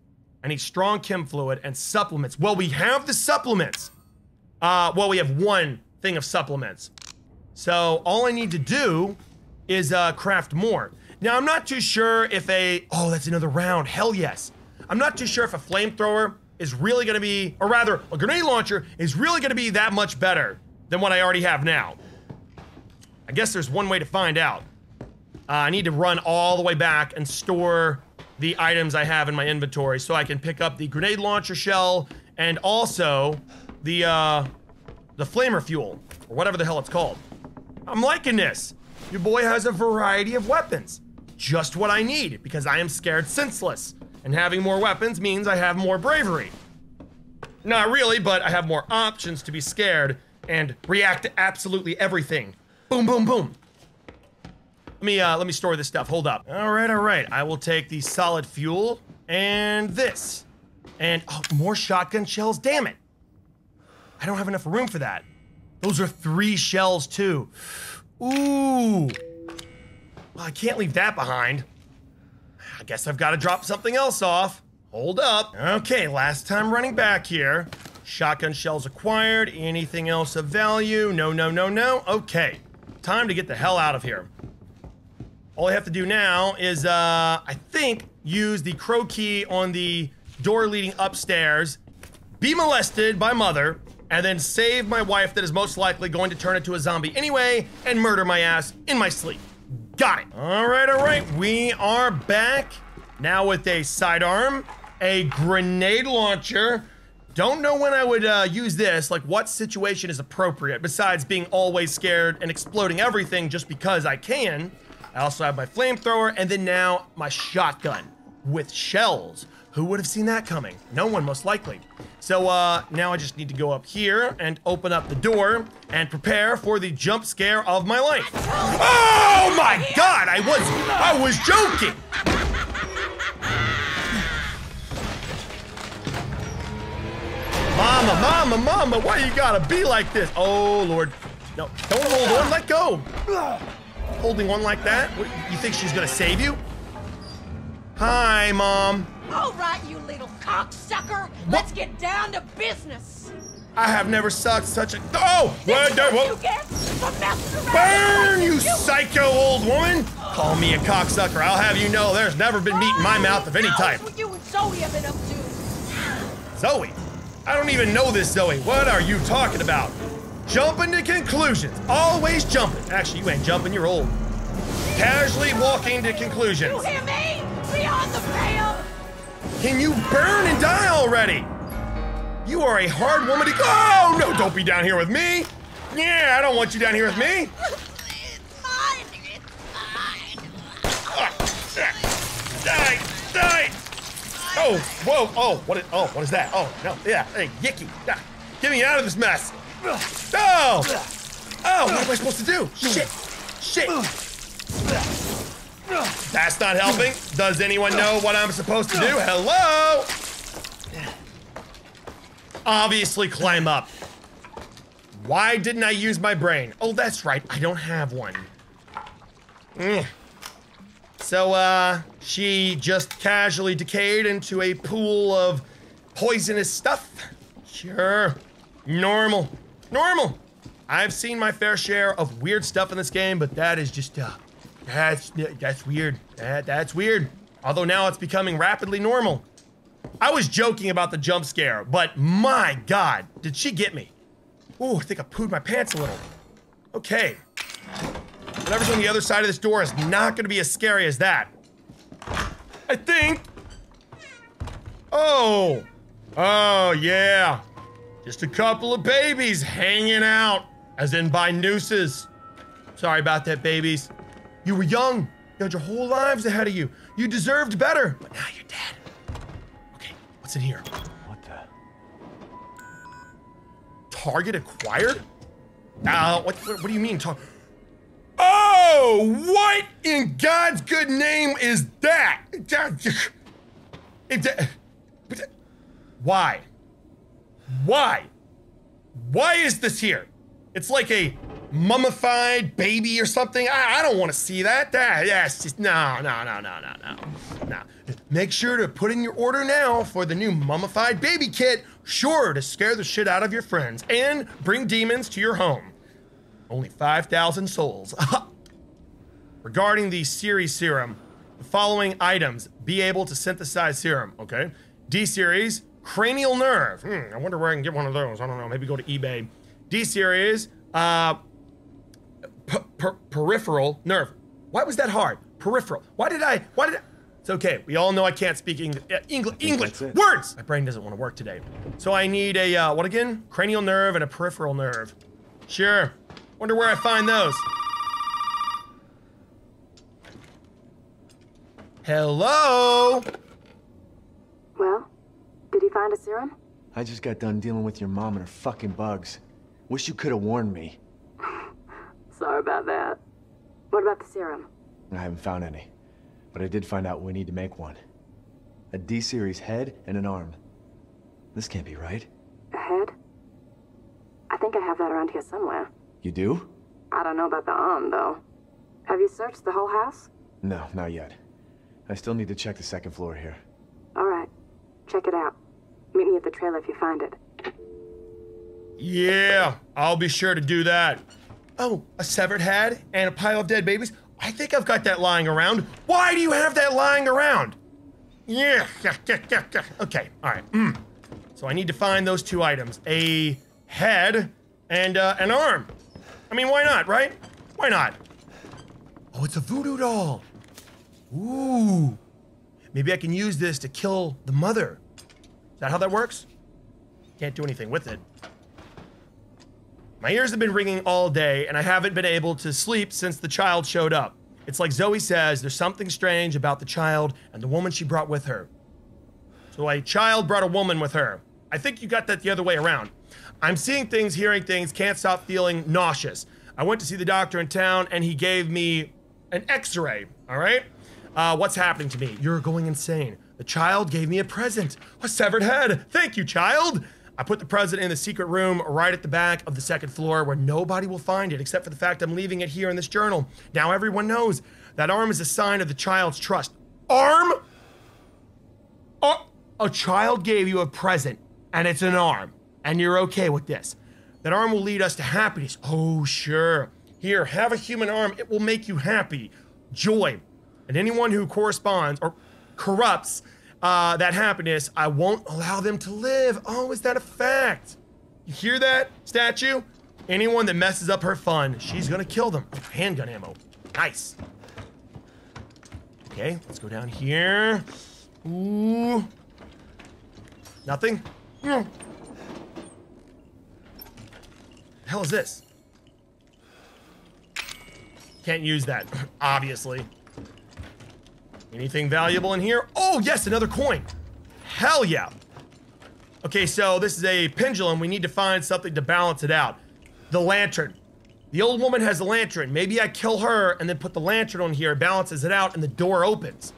A: I need strong chem fluid and supplements. Well, we have the supplements. Uh, well, we have one thing of supplements. So all I need to do is uh, craft more. Now, I'm not too sure if a, oh, that's another round. Hell yes. I'm not too sure if a flamethrower is really gonna be, or rather, a grenade launcher is really gonna be that much better than what I already have now. I guess there's one way to find out. Uh, I need to run all the way back and store the items I have in my inventory so I can pick up the grenade launcher shell and also the uh, the flamer fuel or whatever the hell it's called. I'm liking this. your boy has a variety of weapons. Just what I need, because I am scared senseless. And having more weapons means I have more bravery. Not really, but I have more options to be scared and react to absolutely everything. Boom, boom, boom. Let me uh, let me store this stuff. Hold up. All right, all right. I will take the solid fuel and this, and oh, more shotgun shells. Damn it! I don't have enough room for that. Those are three shells too. Ooh. Well, I can't leave that behind. Guess I've got to drop something else off. Hold up. Okay, last time running back here. Shotgun shells acquired. Anything else of value? No, no, no, no. Okay. Time to get the hell out of here. All I have to do now is, uh, I think, use the crow key on the door leading upstairs, be molested by mother, and then save my wife that is most likely going to turn into a zombie anyway and murder my ass in my sleep. Got it. All right, all right. We are back now with a sidearm, a grenade launcher. Don't know when I would uh, use this, like what situation is appropriate besides being always scared and exploding everything just because I can. I also have my flamethrower and then now my shotgun with shells. Who would have seen that coming? No one, most likely. So uh, now I just need to go up here and open up the door and prepare for the jump scare of my life. Oh my God! I was I was joking. Mama, mama, mama, why you gotta be like this? Oh Lord, no, don't hold on, let go. Holding on like that? You think she's gonna save you? Hi, mom.
C: All right, you little cocksucker. Let's get down to business.
A: I have never sucked such a. Oh!
C: This
A: the-
C: what
A: what-
C: you get for.
A: Burn, you psycho old woman! Call me a cocksucker. I'll have you know there's never been meat in my mouth of any type.
C: What you and Zoe have been up to?
A: Zoe? I don't even know this Zoe. What are you talking about? Jumping to conclusions. Always jumping. Actually, you ain't jumping, you're old. Casually walking to conclusions.
C: You hear me? Beyond the pale.
A: Can you burn and die already? You are a hard woman to go. Oh, no, don't be down here with me. Yeah, I don't want you down here with me.
C: It's fine. It's fine.
A: Ah, Die, die. Oh, whoa, oh, what is, oh, what is that? Oh, no, yeah, hey, yicky. Ah, Get me out of this mess. Oh, oh, what am I supposed to do? Shit, shit. That's not helping. Does anyone know what I'm supposed to do? Hello? Obviously climb up. Why didn't I use my brain? Oh, that's right, I don't have one. Mm. So, uh, she just casually decayed into a pool of poisonous stuff. Sure. Normal. Normal. I've seen my fair share of weird stuff in this game, but that is just, uh, that's, that's weird. That, that's weird. Although now it's becoming rapidly normal. I was joking about the jump scare, but my god, did she get me? Ooh, I think I pooed my pants a little. Okay. Whatever's on the other side of this door is not gonna be as scary as that. I think. Oh. Oh, yeah. Just a couple of babies hanging out, as in by nooses. Sorry about that, babies. You were young. You had your whole lives ahead of you. You deserved better, but now you're dead. Okay, what's in here?
F: What the?
A: Target acquired? Uh, what, what, what do you mean, tar- Oh, what in God's good name is that? It- Why? Why? Why is this here? It's like a mummified baby or something. I, I don't want to see that. That that's just no, no, no, no, no, no, no. Make sure to put in your order now for the new mummified baby kit. Sure to scare the shit out of your friends and bring demons to your home. Only 5,000 souls. Regarding the series serum, the following items be able to synthesize serum, okay? D series, cranial nerve. Hmm, I wonder where I can get one of those. I don't know. Maybe go to eBay. D series, uh, per, peripheral nerve. Why was that hard? Peripheral. Why did I? Why did I? It's okay. We all know I can't speak uh, English. Uh, English. English. Words. My brain doesn't want to work today. So I need a uh, what again? Cranial nerve and a peripheral nerve. Sure. Wonder where I find those. Hello.
E: Well, did he find a serum?
F: I just got done dealing with your mom and her fucking bugs. Wish you could have warned me.
E: Sorry about that. What about the serum?
F: I haven't found any. But I did find out we need to make one. A D-series head and an arm. This can't be right.
E: A head? I think I have that around here somewhere.
F: You do?
E: I don't know about the arm, though. Have you searched the whole house?
F: No, not yet. I still need to check the second floor here.
E: All right. Check it out. Meet me at the trailer if you find it.
A: Yeah, I'll be sure to do that. Oh, a severed head and a pile of dead babies? I think I've got that lying around. Why do you have that lying around? Yeah, yeah, yeah, yeah, yeah. Okay, all right. Mm. So I need to find those two items a head and uh, an arm. I mean, why not, right? Why not? Oh, it's a voodoo doll. Ooh. Maybe I can use this to kill the mother. Is that how that works? Can't do anything with it. My ears have been ringing all day, and I haven't been able to sleep since the child showed up. It's like Zoe says, there's something strange about the child and the woman she brought with her. So a child brought a woman with her. I think you got that the other way around. I'm seeing things, hearing things, can't stop feeling nauseous. I went to see the doctor in town, and he gave me an x-ray, all right? Uh, what's happening to me? You're going insane. The child gave me a present. A severed head. Thank you, child. I put the president in the secret room right at the back of the second floor where nobody will find it except for the fact I'm leaving it here in this journal. Now everyone knows that arm is a sign of the child's trust. Arm? A child gave you a present and it's an arm and you're okay with this. That arm will lead us to happiness. Oh, sure. Here, have a human arm. It will make you happy, joy. And anyone who corresponds or corrupts uh, that happiness, I won't allow them to live. Oh, is that a fact? You hear that, statue? Anyone that messes up her fun, she's gonna kill them. Oh, handgun ammo. Nice. Okay, let's go down here. Ooh. Nothing? Mm. The hell is this? Can't use that, obviously. Anything valuable in here? Oh, yes, another coin. Hell yeah. Okay, so this is a pendulum. We need to find something to balance it out. The lantern. The old woman has a lantern. Maybe I kill her and then put the lantern on here, balances it out, and the door opens.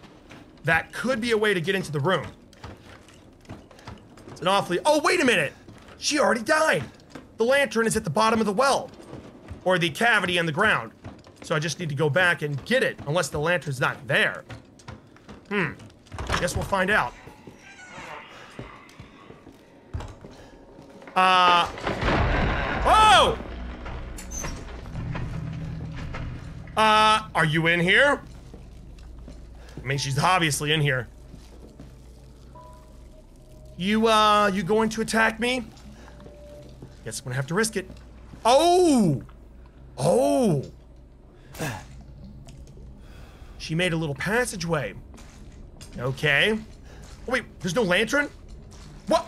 A: That could be a way to get into the room. It's an awfully. Oh, wait a minute! She already died! The lantern is at the bottom of the well, or the cavity in the ground. So I just need to go back and get it, unless the lantern's not there. Hmm. Guess we'll find out. Uh. Oh! Uh, are you in here? I mean, she's obviously in here. You, uh, you going to attack me? Guess I'm gonna have to risk it. Oh! Oh! She made a little passageway. Okay. Oh, wait, there's no lantern? What?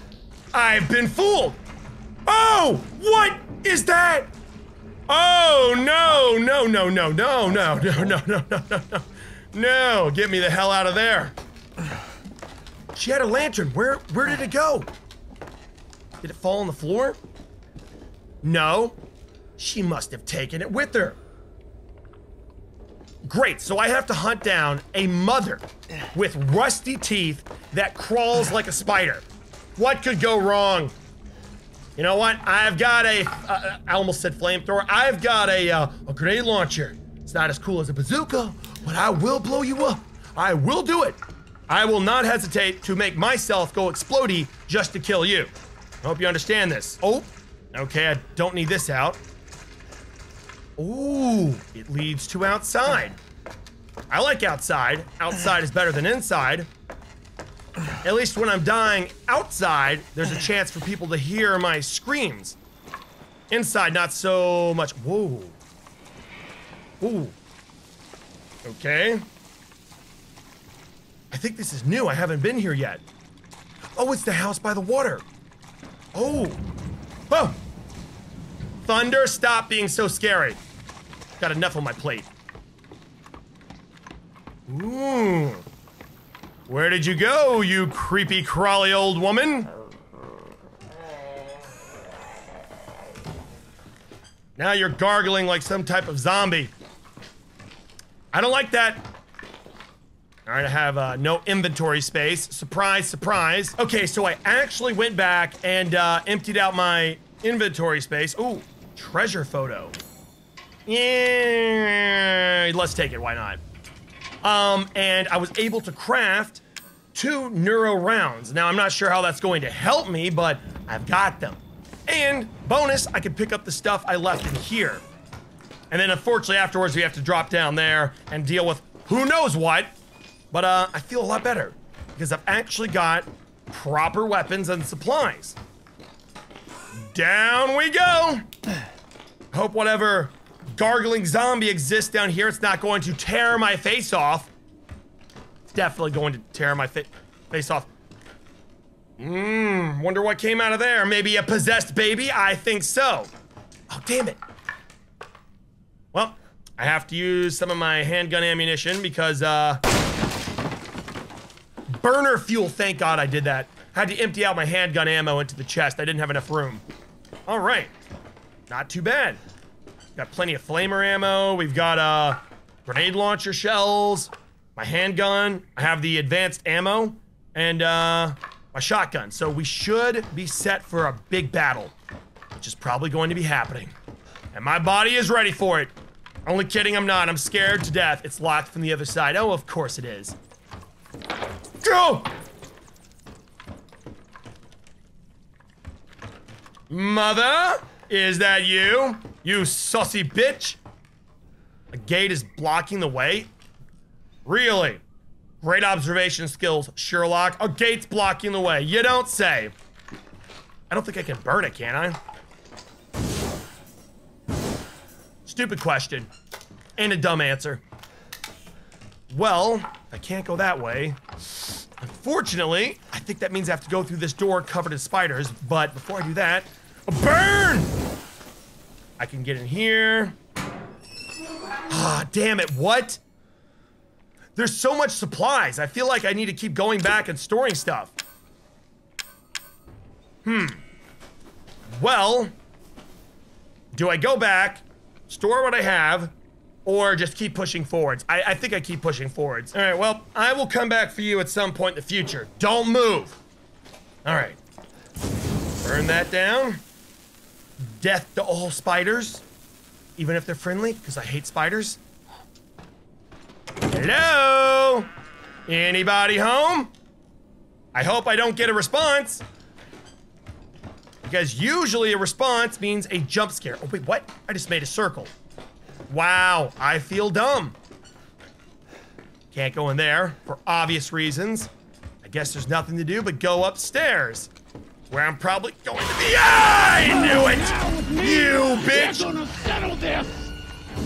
A: I've been fooled! Oh! What is that? Oh, no, no, no, no, no, no, no, no, no, no, no, no. No, get me the hell out of there. She had a lantern. Where where did it go? Did it fall on the floor? No. She must have taken it with her. Great, so I have to hunt down a mother with rusty teeth that crawls like a spider. What could go wrong? You know what? I've got a. Uh, I almost said flamethrower. I've got a, uh, a grenade launcher. It's not as cool as a bazooka, but I will blow you up. I will do it. I will not hesitate to make myself go explodey just to kill you. I hope you understand this. Oh, okay, I don't need this out. Ooh, it leads to outside. I like outside. Outside is better than inside. At least when I'm dying outside, there's a chance for people to hear my screams. Inside, not so much. Whoa. Ooh. Okay. I think this is new. I haven't been here yet. Oh, it's the house by the water. Oh. Oh. Thunder, stop being so scary. Got enough on my plate. Ooh. Where did you go, you creepy, crawly old woman? Now you're gargling like some type of zombie. I don't like that. All right, I have uh, no inventory space. Surprise, surprise. Okay, so I actually went back and uh, emptied out my inventory space. Ooh, treasure photo. Yeah, let's take it. Why not? Um, and I was able to craft two neuro rounds. Now, I'm not sure how that's going to help me, but I've got them. And bonus, I can pick up the stuff I left in here. And then unfortunately afterwards we have to drop down there and deal with who knows what. But uh, I feel a lot better because I've actually got proper weapons and supplies. Down we go. Hope whatever gargling zombie exists down here, it's not going to tear my face off. It's definitely going to tear my fa face off. Mmm, wonder what came out of there. Maybe a possessed baby? I think so. Oh, damn it. Well, I have to use some of my handgun ammunition because, uh... Burner fuel, thank God I did that. I Had to empty out my handgun ammo into the chest. I didn't have enough room. All right. Not too bad. Got plenty of flamer ammo. We've got, uh, grenade launcher shells, my handgun. I have the advanced ammo, and, uh, my shotgun. So we should be set for a big battle, which is probably going to be happening. And my body is ready for it. Only kidding, I'm not. I'm scared to death. It's locked from the other side. Oh, of course it is. Go! Mother? Is that you? You saucy bitch? A gate is blocking the way? Really? Great observation skills, Sherlock. A gate's blocking the way. You don't say. I don't think I can burn it, can I? Stupid question. And a dumb answer. Well, I can't go that way. Unfortunately, I think that means I have to go through this door covered in spiders. But before I do that, a burn! I can get in here. Ah, damn it, what? There's so much supplies. I feel like I need to keep going back and storing stuff. Hmm. Well, do I go back, store what I have, or just keep pushing forwards? I, I think I keep pushing forwards. All right, well, I will come back for you at some point in the future. Don't move. All right. Burn that down. Death to all spiders, even if they're friendly, because I hate spiders. Hello? Anybody home? I hope I don't get a response. Because usually a response means a jump scare. Oh, wait, what? I just made a circle. Wow, I feel dumb. Can't go in there for obvious reasons. I guess there's nothing to do but go upstairs. Where I'm probably going to be. I knew it! You bitch!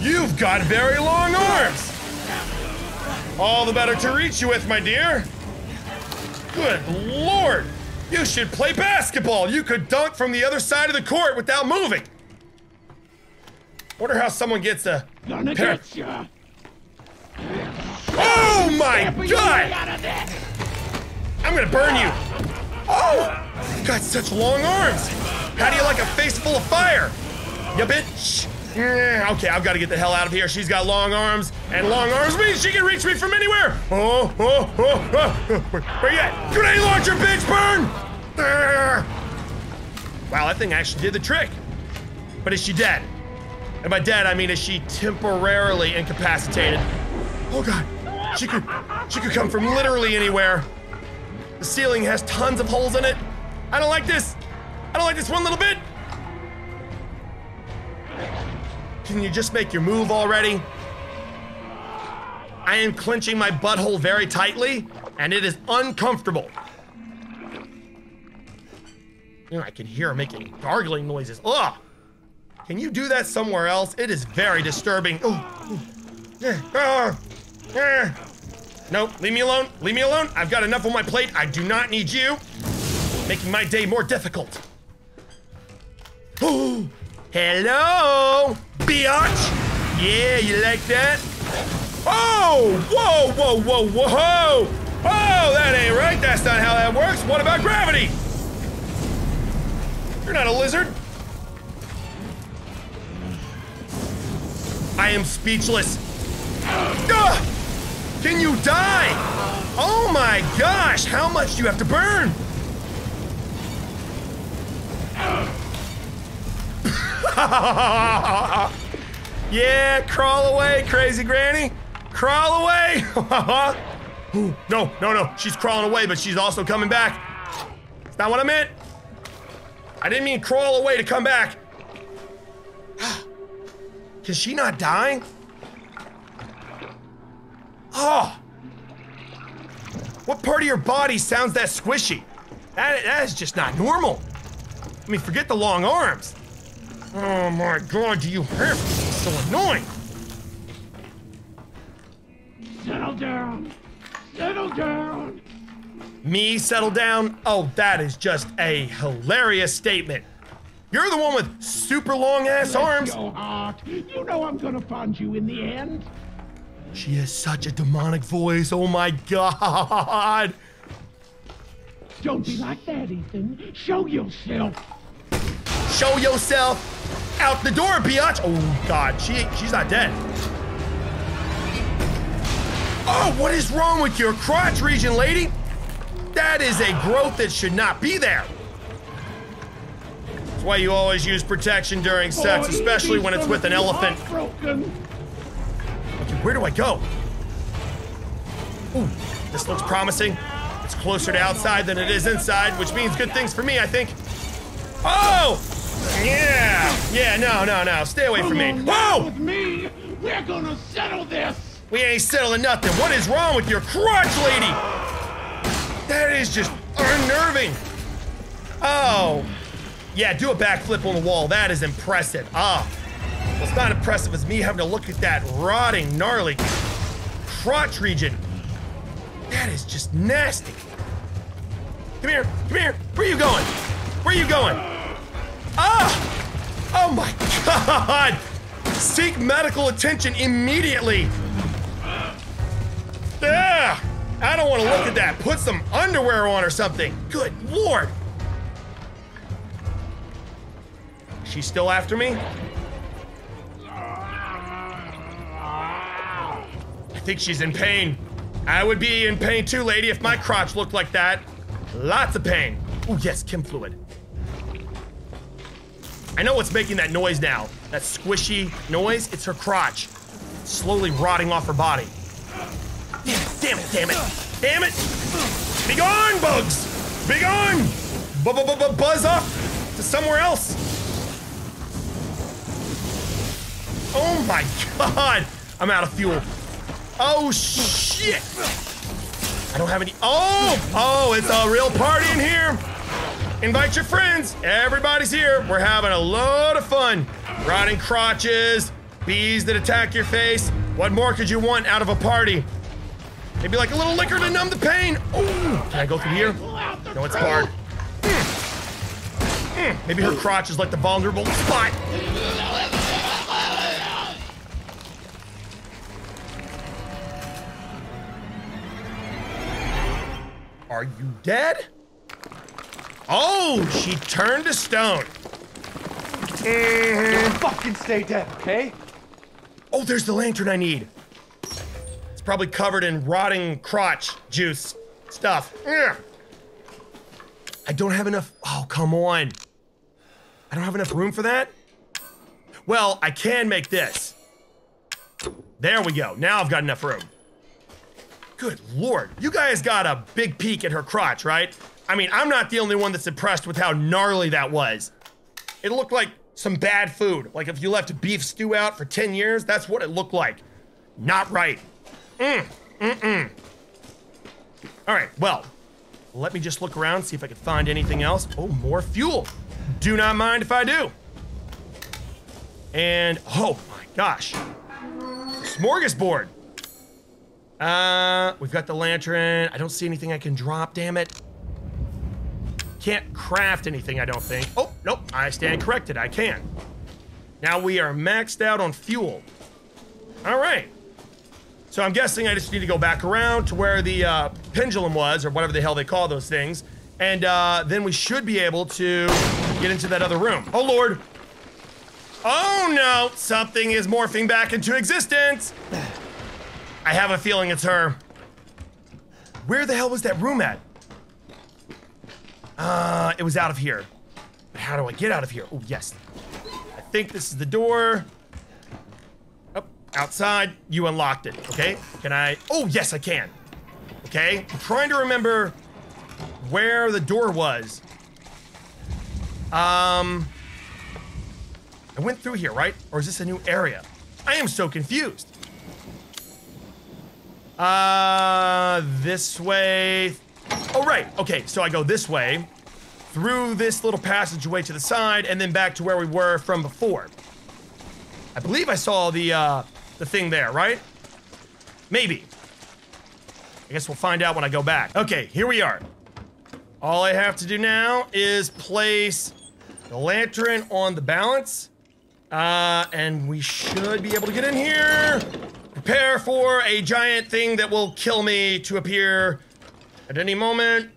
A: You've got very long arms! All the better to reach you with, my dear. Good lord! You should play basketball! You could dunk from the other side of the court without moving! Wonder how someone gets a
G: Gonna
A: pair-
G: get ya.
A: Oh my god! I'm gonna burn you! Oh! You've got such long arms! How do you like a face full of fire? You bitch! Okay, I've got to get the hell out of here. She's got long arms, and long arms means she can reach me from anywhere! Oh, oh, oh, oh. Where you at? Grenade launcher, bitch, burn! Ah. Wow, that thing actually did the trick. But is she dead? And by dead, I mean is she temporarily incapacitated? Oh god, she could, she could come from literally anywhere. The ceiling has tons of holes in it. I don't like this. I don't like this one little bit. Can you just make your move already? I am clenching my butthole very tightly, and it is uncomfortable. I can hear making gargling noises. Ugh! Can you do that somewhere else? It is very disturbing. Oh. Ah. Leave me alone. Leave me alone. I've got enough on my plate. I do not need you. Making my day more difficult. Oh, hello, biatch. Yeah, you like that? Oh, whoa, whoa, whoa, whoa. No, that ain't right. That's not how that works. What about gravity? You're not a lizard. I am speechless. Ah! Can you die? Oh my gosh, how much do you have to burn? yeah, crawl away, crazy granny. Crawl away. No, no, no. She's crawling away, but she's also coming back. That's not what I meant. I didn't mean crawl away to come back. Can she not die? Oh! What part of your body sounds that squishy? That, that is just not normal. I mean, forget the long arms. Oh my god, do you hear me? It's so annoying.
G: Settle down. Settle down.
A: Me settle down? Oh, that is just a hilarious statement. You're the one with super long ass arms.
G: Your heart. You know I'm gonna find you in the end.
A: She has such a demonic voice. Oh my god.
G: Don't be like that, Ethan. Show yourself.
A: Show yourself. Out the door, biatch. Oh god, she she's not dead. Oh, what is wrong with your crotch region, lady? That is a growth that should not be there. That's why you always use protection during sex,
G: Oh,
A: especially when it's with an elephant. Where do I go? Ooh, this looks promising. It's closer to outside than it is inside, which means good things for me, I think. Oh! Yeah! Yeah, no, no, no. Stay away from me. Whoa!
G: With me, we're gonna settle this.
A: We ain't settling nothing. What is wrong with your crotch, lady? That is just unnerving. Oh. Yeah, do a backflip on the wall. That is impressive. Ah. What's not impressive is me having to look at that rotting, gnarly crotch region. That is just nasty. Come here, come here. Where are you going? Where are you going? Ah! Oh my god! Seek medical attention immediately. Yeah! I don't want to look at that. Put some underwear on or something. Good lord. She's still after me? I think she's in pain. I would be in pain too, lady, if my crotch looked like that. Lots of pain. Oh, yes, Chem Fluid. I know what's making that noise now. That squishy noise. It's her crotch. Slowly rotting off her body. Damn it, damn it, damn it. Damn it! Be gone, bugs! Be gone! Bu bu bu bu buzz off to somewhere else. Oh my god! I'm out of fuel. Oh shit! I don't have any. Oh! Oh, it's a real party in here! Invite your friends. Everybody's here. We're having a load of fun. Rotting crotches, bees that attack your face. What more could you want out of a party? Maybe like a little liquor to numb the pain. Oh, can I go through here? No, it's. Mm. Maybe her crotch is like the vulnerable spot. Are you dead? Oh, she turned to stone. Mhm.
F: Fucking stay dead, okay?
A: Oh, there's the lantern I need. It's probably covered in rotting crotch juice stuff. Yeah. I don't have enough. Oh, come on. I don't have enough room for that? Well, I can make this. There we go. Now I've got enough room. Good lord. You guys got a big peek at her crotch, right? I mean, I'm not the only one that's impressed with how gnarly that was. It looked like some bad food. Like if you left beef stew out for 10 years, that's what it looked like. Not right. Mm, mm-mm. All right, well, let me just look around, see if I can find anything else. Oh, more fuel. Do not mind if I do. And, oh my gosh. Smorgasbord. Uh, we've got the lantern. I don't see anything I can drop, damn it. Can't craft anything, I don't think. Oh, nope, I stand corrected, I can. Now we are maxed out on fuel. All right. So I'm guessing I just need to go back around to where the uh, pendulum was, or whatever the hell they call those things. And uh, then we should be able to get into that other room. Oh, Lord. Oh, no. Something is morphing back into existence. I have a feeling it's her. Where the hell was that room at? Uh, it was out of here. But how do I get out of here? Oh, yes. I think this is the door. Oh, outside. You unlocked it. Okay. Can I? Oh, yes, I can. Okay. I'm trying to remember where the door was. Um, I went through here, right? Or is this a new area? I am so confused. Uh, this way. Oh, right. Okay, so I go this way, through this little passageway to the side, and then back to where we were from before. I believe I saw the, uh, the thing there, right? Maybe. I guess we'll find out when I go back. Okay, here we are. All I have to do now is place the lantern on the balance. Uh, and we should be able to get in here. Prepare for a giant thing that will kill me to appear at any moment.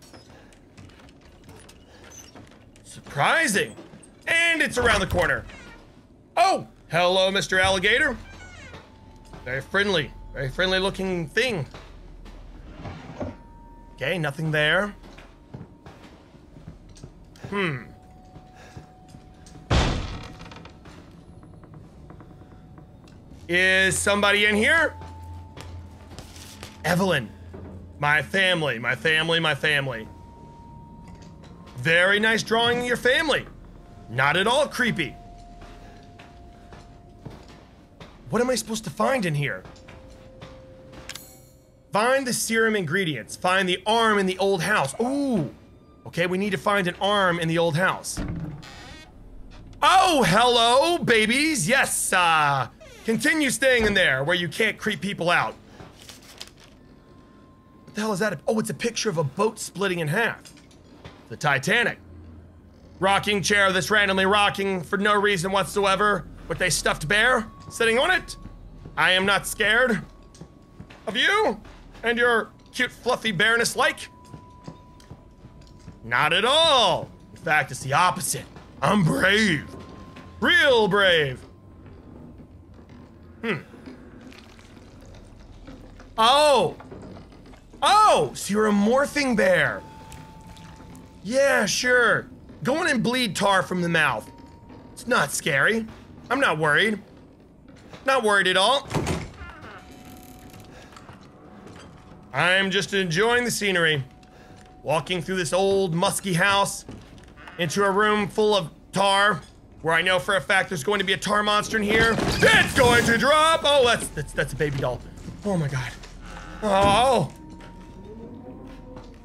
A: Surprising. And it's around the corner. Oh, hello, Mr. Alligator. Very friendly, very friendly looking thing. Okay, nothing there. Hmm. Is somebody in here? Evelyn. My family, my family, my family. Very nice drawing of your family. Not at all creepy. What am I supposed to find in here? Find the serum ingredients. Find the arm in the old house. Ooh. Okay, we need to find an arm in the old house. Oh, hello, babies. Yes, uh, continue staying in there where you can't creep people out. What the hell is that? Oh, it's a picture of a boat splitting in half. The Titanic. Rocking chair that's randomly rocking for no reason whatsoever with a stuffed bear sitting on it. I am not scared of you and your cute fluffy bareness like. Not at all. In fact, it's the opposite. I'm brave. Real brave. Hmm. Oh. Oh, so you're a morphing bear. Yeah, sure. Go in and bleed tar from the mouth. It's not scary. I'm not worried. Not worried at all. I'm just enjoying the scenery. Walking through this old musky house into a room full of tar where I know for a fact there's going to be a tar monster in here. It's going to drop! Oh, that's that's that's a baby doll. Oh my god. Oh.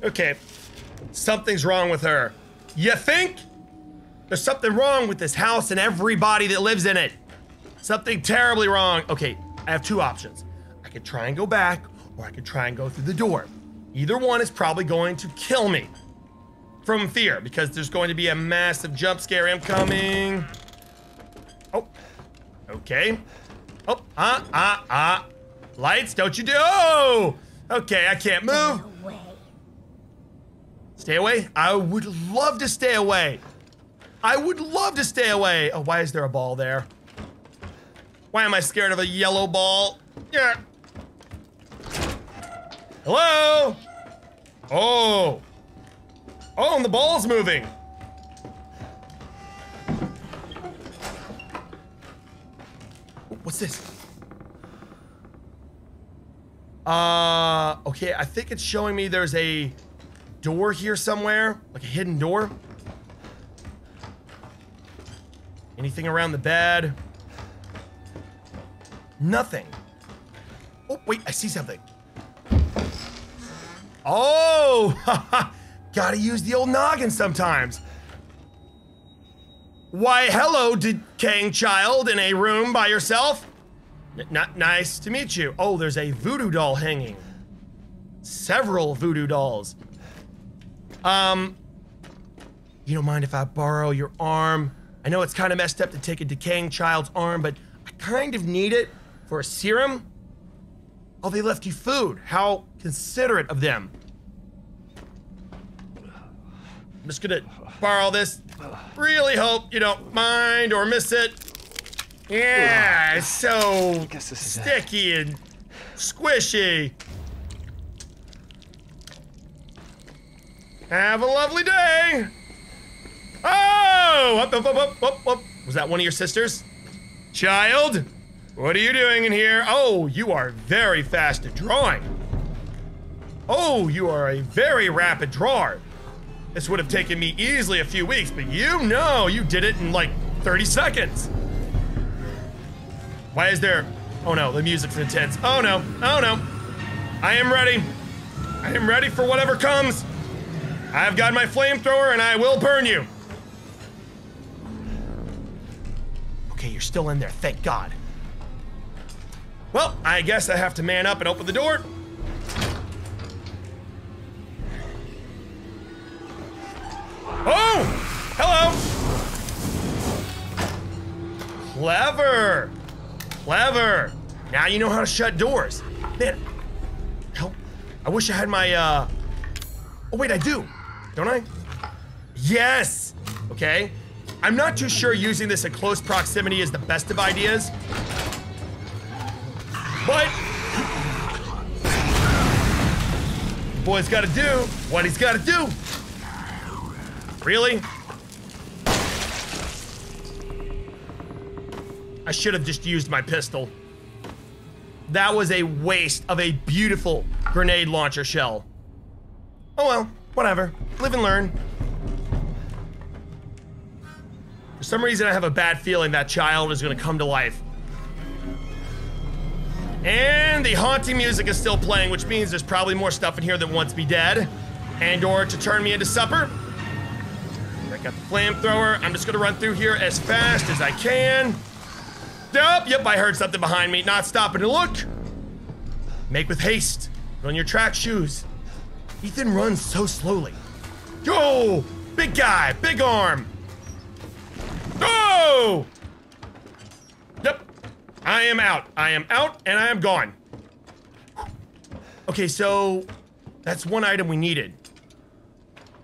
A: Okay. Something's wrong with her. You think? There's something wrong with this house and everybody that lives in it. Something terribly wrong. Okay, I have two options. I could try and go back, or I could try and go through the door. Either one is probably going to kill me from fear because there's going to be a massive jump scare incoming. Oh, okay. Oh, ah, uh, ah, uh, ah. Uh. Lights, don't you do? Oh, okay, I can't move.
D: Away.
A: Stay away? I would love to stay away. I would love to stay away. Oh, why is there a ball there? Why am I scared of a yellow ball? Yeah. Hello? Oh. Oh, and the ball's moving. What's this? Uh, okay, I think it's showing me there's a door here somewhere, like a hidden door. Anything around the bed? Nothing. Oh, wait, I see something. Oh, gotta use the old noggin sometimes. Why, hello, decaying child in a room by yourself. N not nice to meet you. Oh, there's a voodoo doll hanging. Several voodoo dolls. Um, you don't mind if I borrow your arm? I know it's kind of messed up to take a decaying child's arm, but I kind of need it for a serum. Oh, they left you food. How considerate of them. I'm just gonna borrow this. Really hope you don't mind or miss it. Yeah, it's so sticky and squishy. Have a lovely day. Oh! Up, up, up, up, up. Was that one of your sisters? Child, what are you doing in here? Oh, you are very fast at drawing. Oh, you are a very rapid drawer. This would have taken me easily a few weeks, but you know you did it in like 30 seconds. Why is there. Oh no, the music's intense. Oh no, oh no. I am ready. I am ready for whatever comes. I've got my flamethrower and I will burn you. Okay, you're still in there, thank God. Well, I guess I have to man up and open the door. Oh! Hello! Clever! Clever! Now you know how to shut doors. Man, help. I wish I had my, uh. Oh, wait, I do. Don't I? Yes! Okay. I'm not too sure using this in close proximity is the best of ideas. But. Boy's gotta do what he's gotta do. Really? I should have just used my pistol. That was a waste of a beautiful grenade launcher shell. Oh well, whatever. Live and learn. For some reason, I have a bad feeling that child is gonna come to life. And the haunting music is still playing, which means there's probably more stuff in here that wants me dead. And or to turn me into supper. Got the flamethrower. I'm just gonna run through here as fast as I can. Yep, yep, I heard something behind me. Not stopping to look. Make with haste. Put on your track shoes. Ethan runs so slowly. Go! Big guy, big arm. Go! Yep. I am out. I am out and I am gone. Okay, so that's one item we needed.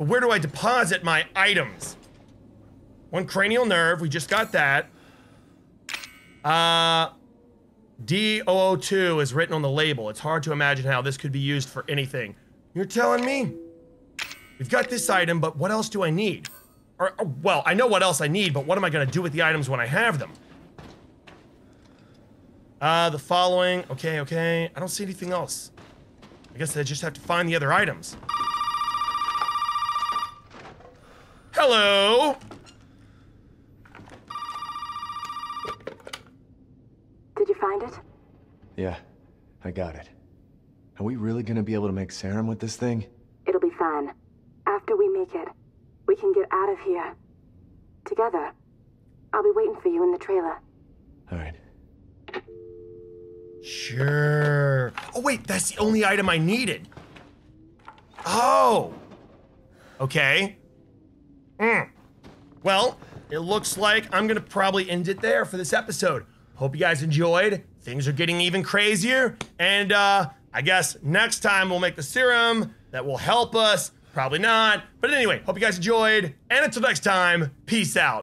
A: But where do I deposit my items? One cranial nerve, we just got that. Uh, D002 is written on the label. It's hard to imagine how this could be used for anything. You're telling me? We've got this item, but what else do I need? Or, or- well, I know what else I need, but what am I gonna do with the items when I have them? Uh, the following. Okay, okay. I don't see anything else. I guess I just have to find the other items. Hello?
E: Did you find it?
F: Yeah, I got it. Are we really gonna be able to make serum with this thing?
E: It'll be fine. After we make it, we can get out of here. Together. I'll be waiting for you in the trailer.
F: Alright.
A: Sure. Oh, wait, that's the only item I needed. Oh. Okay. Hmm. Well, it looks like I'm gonna probably end it there for this episode. Hope you guys enjoyed. Things are getting even crazier. And uh, I guess next time we'll make the serum that will help us. Probably not. But anyway, hope you guys enjoyed. And until next time, peace out.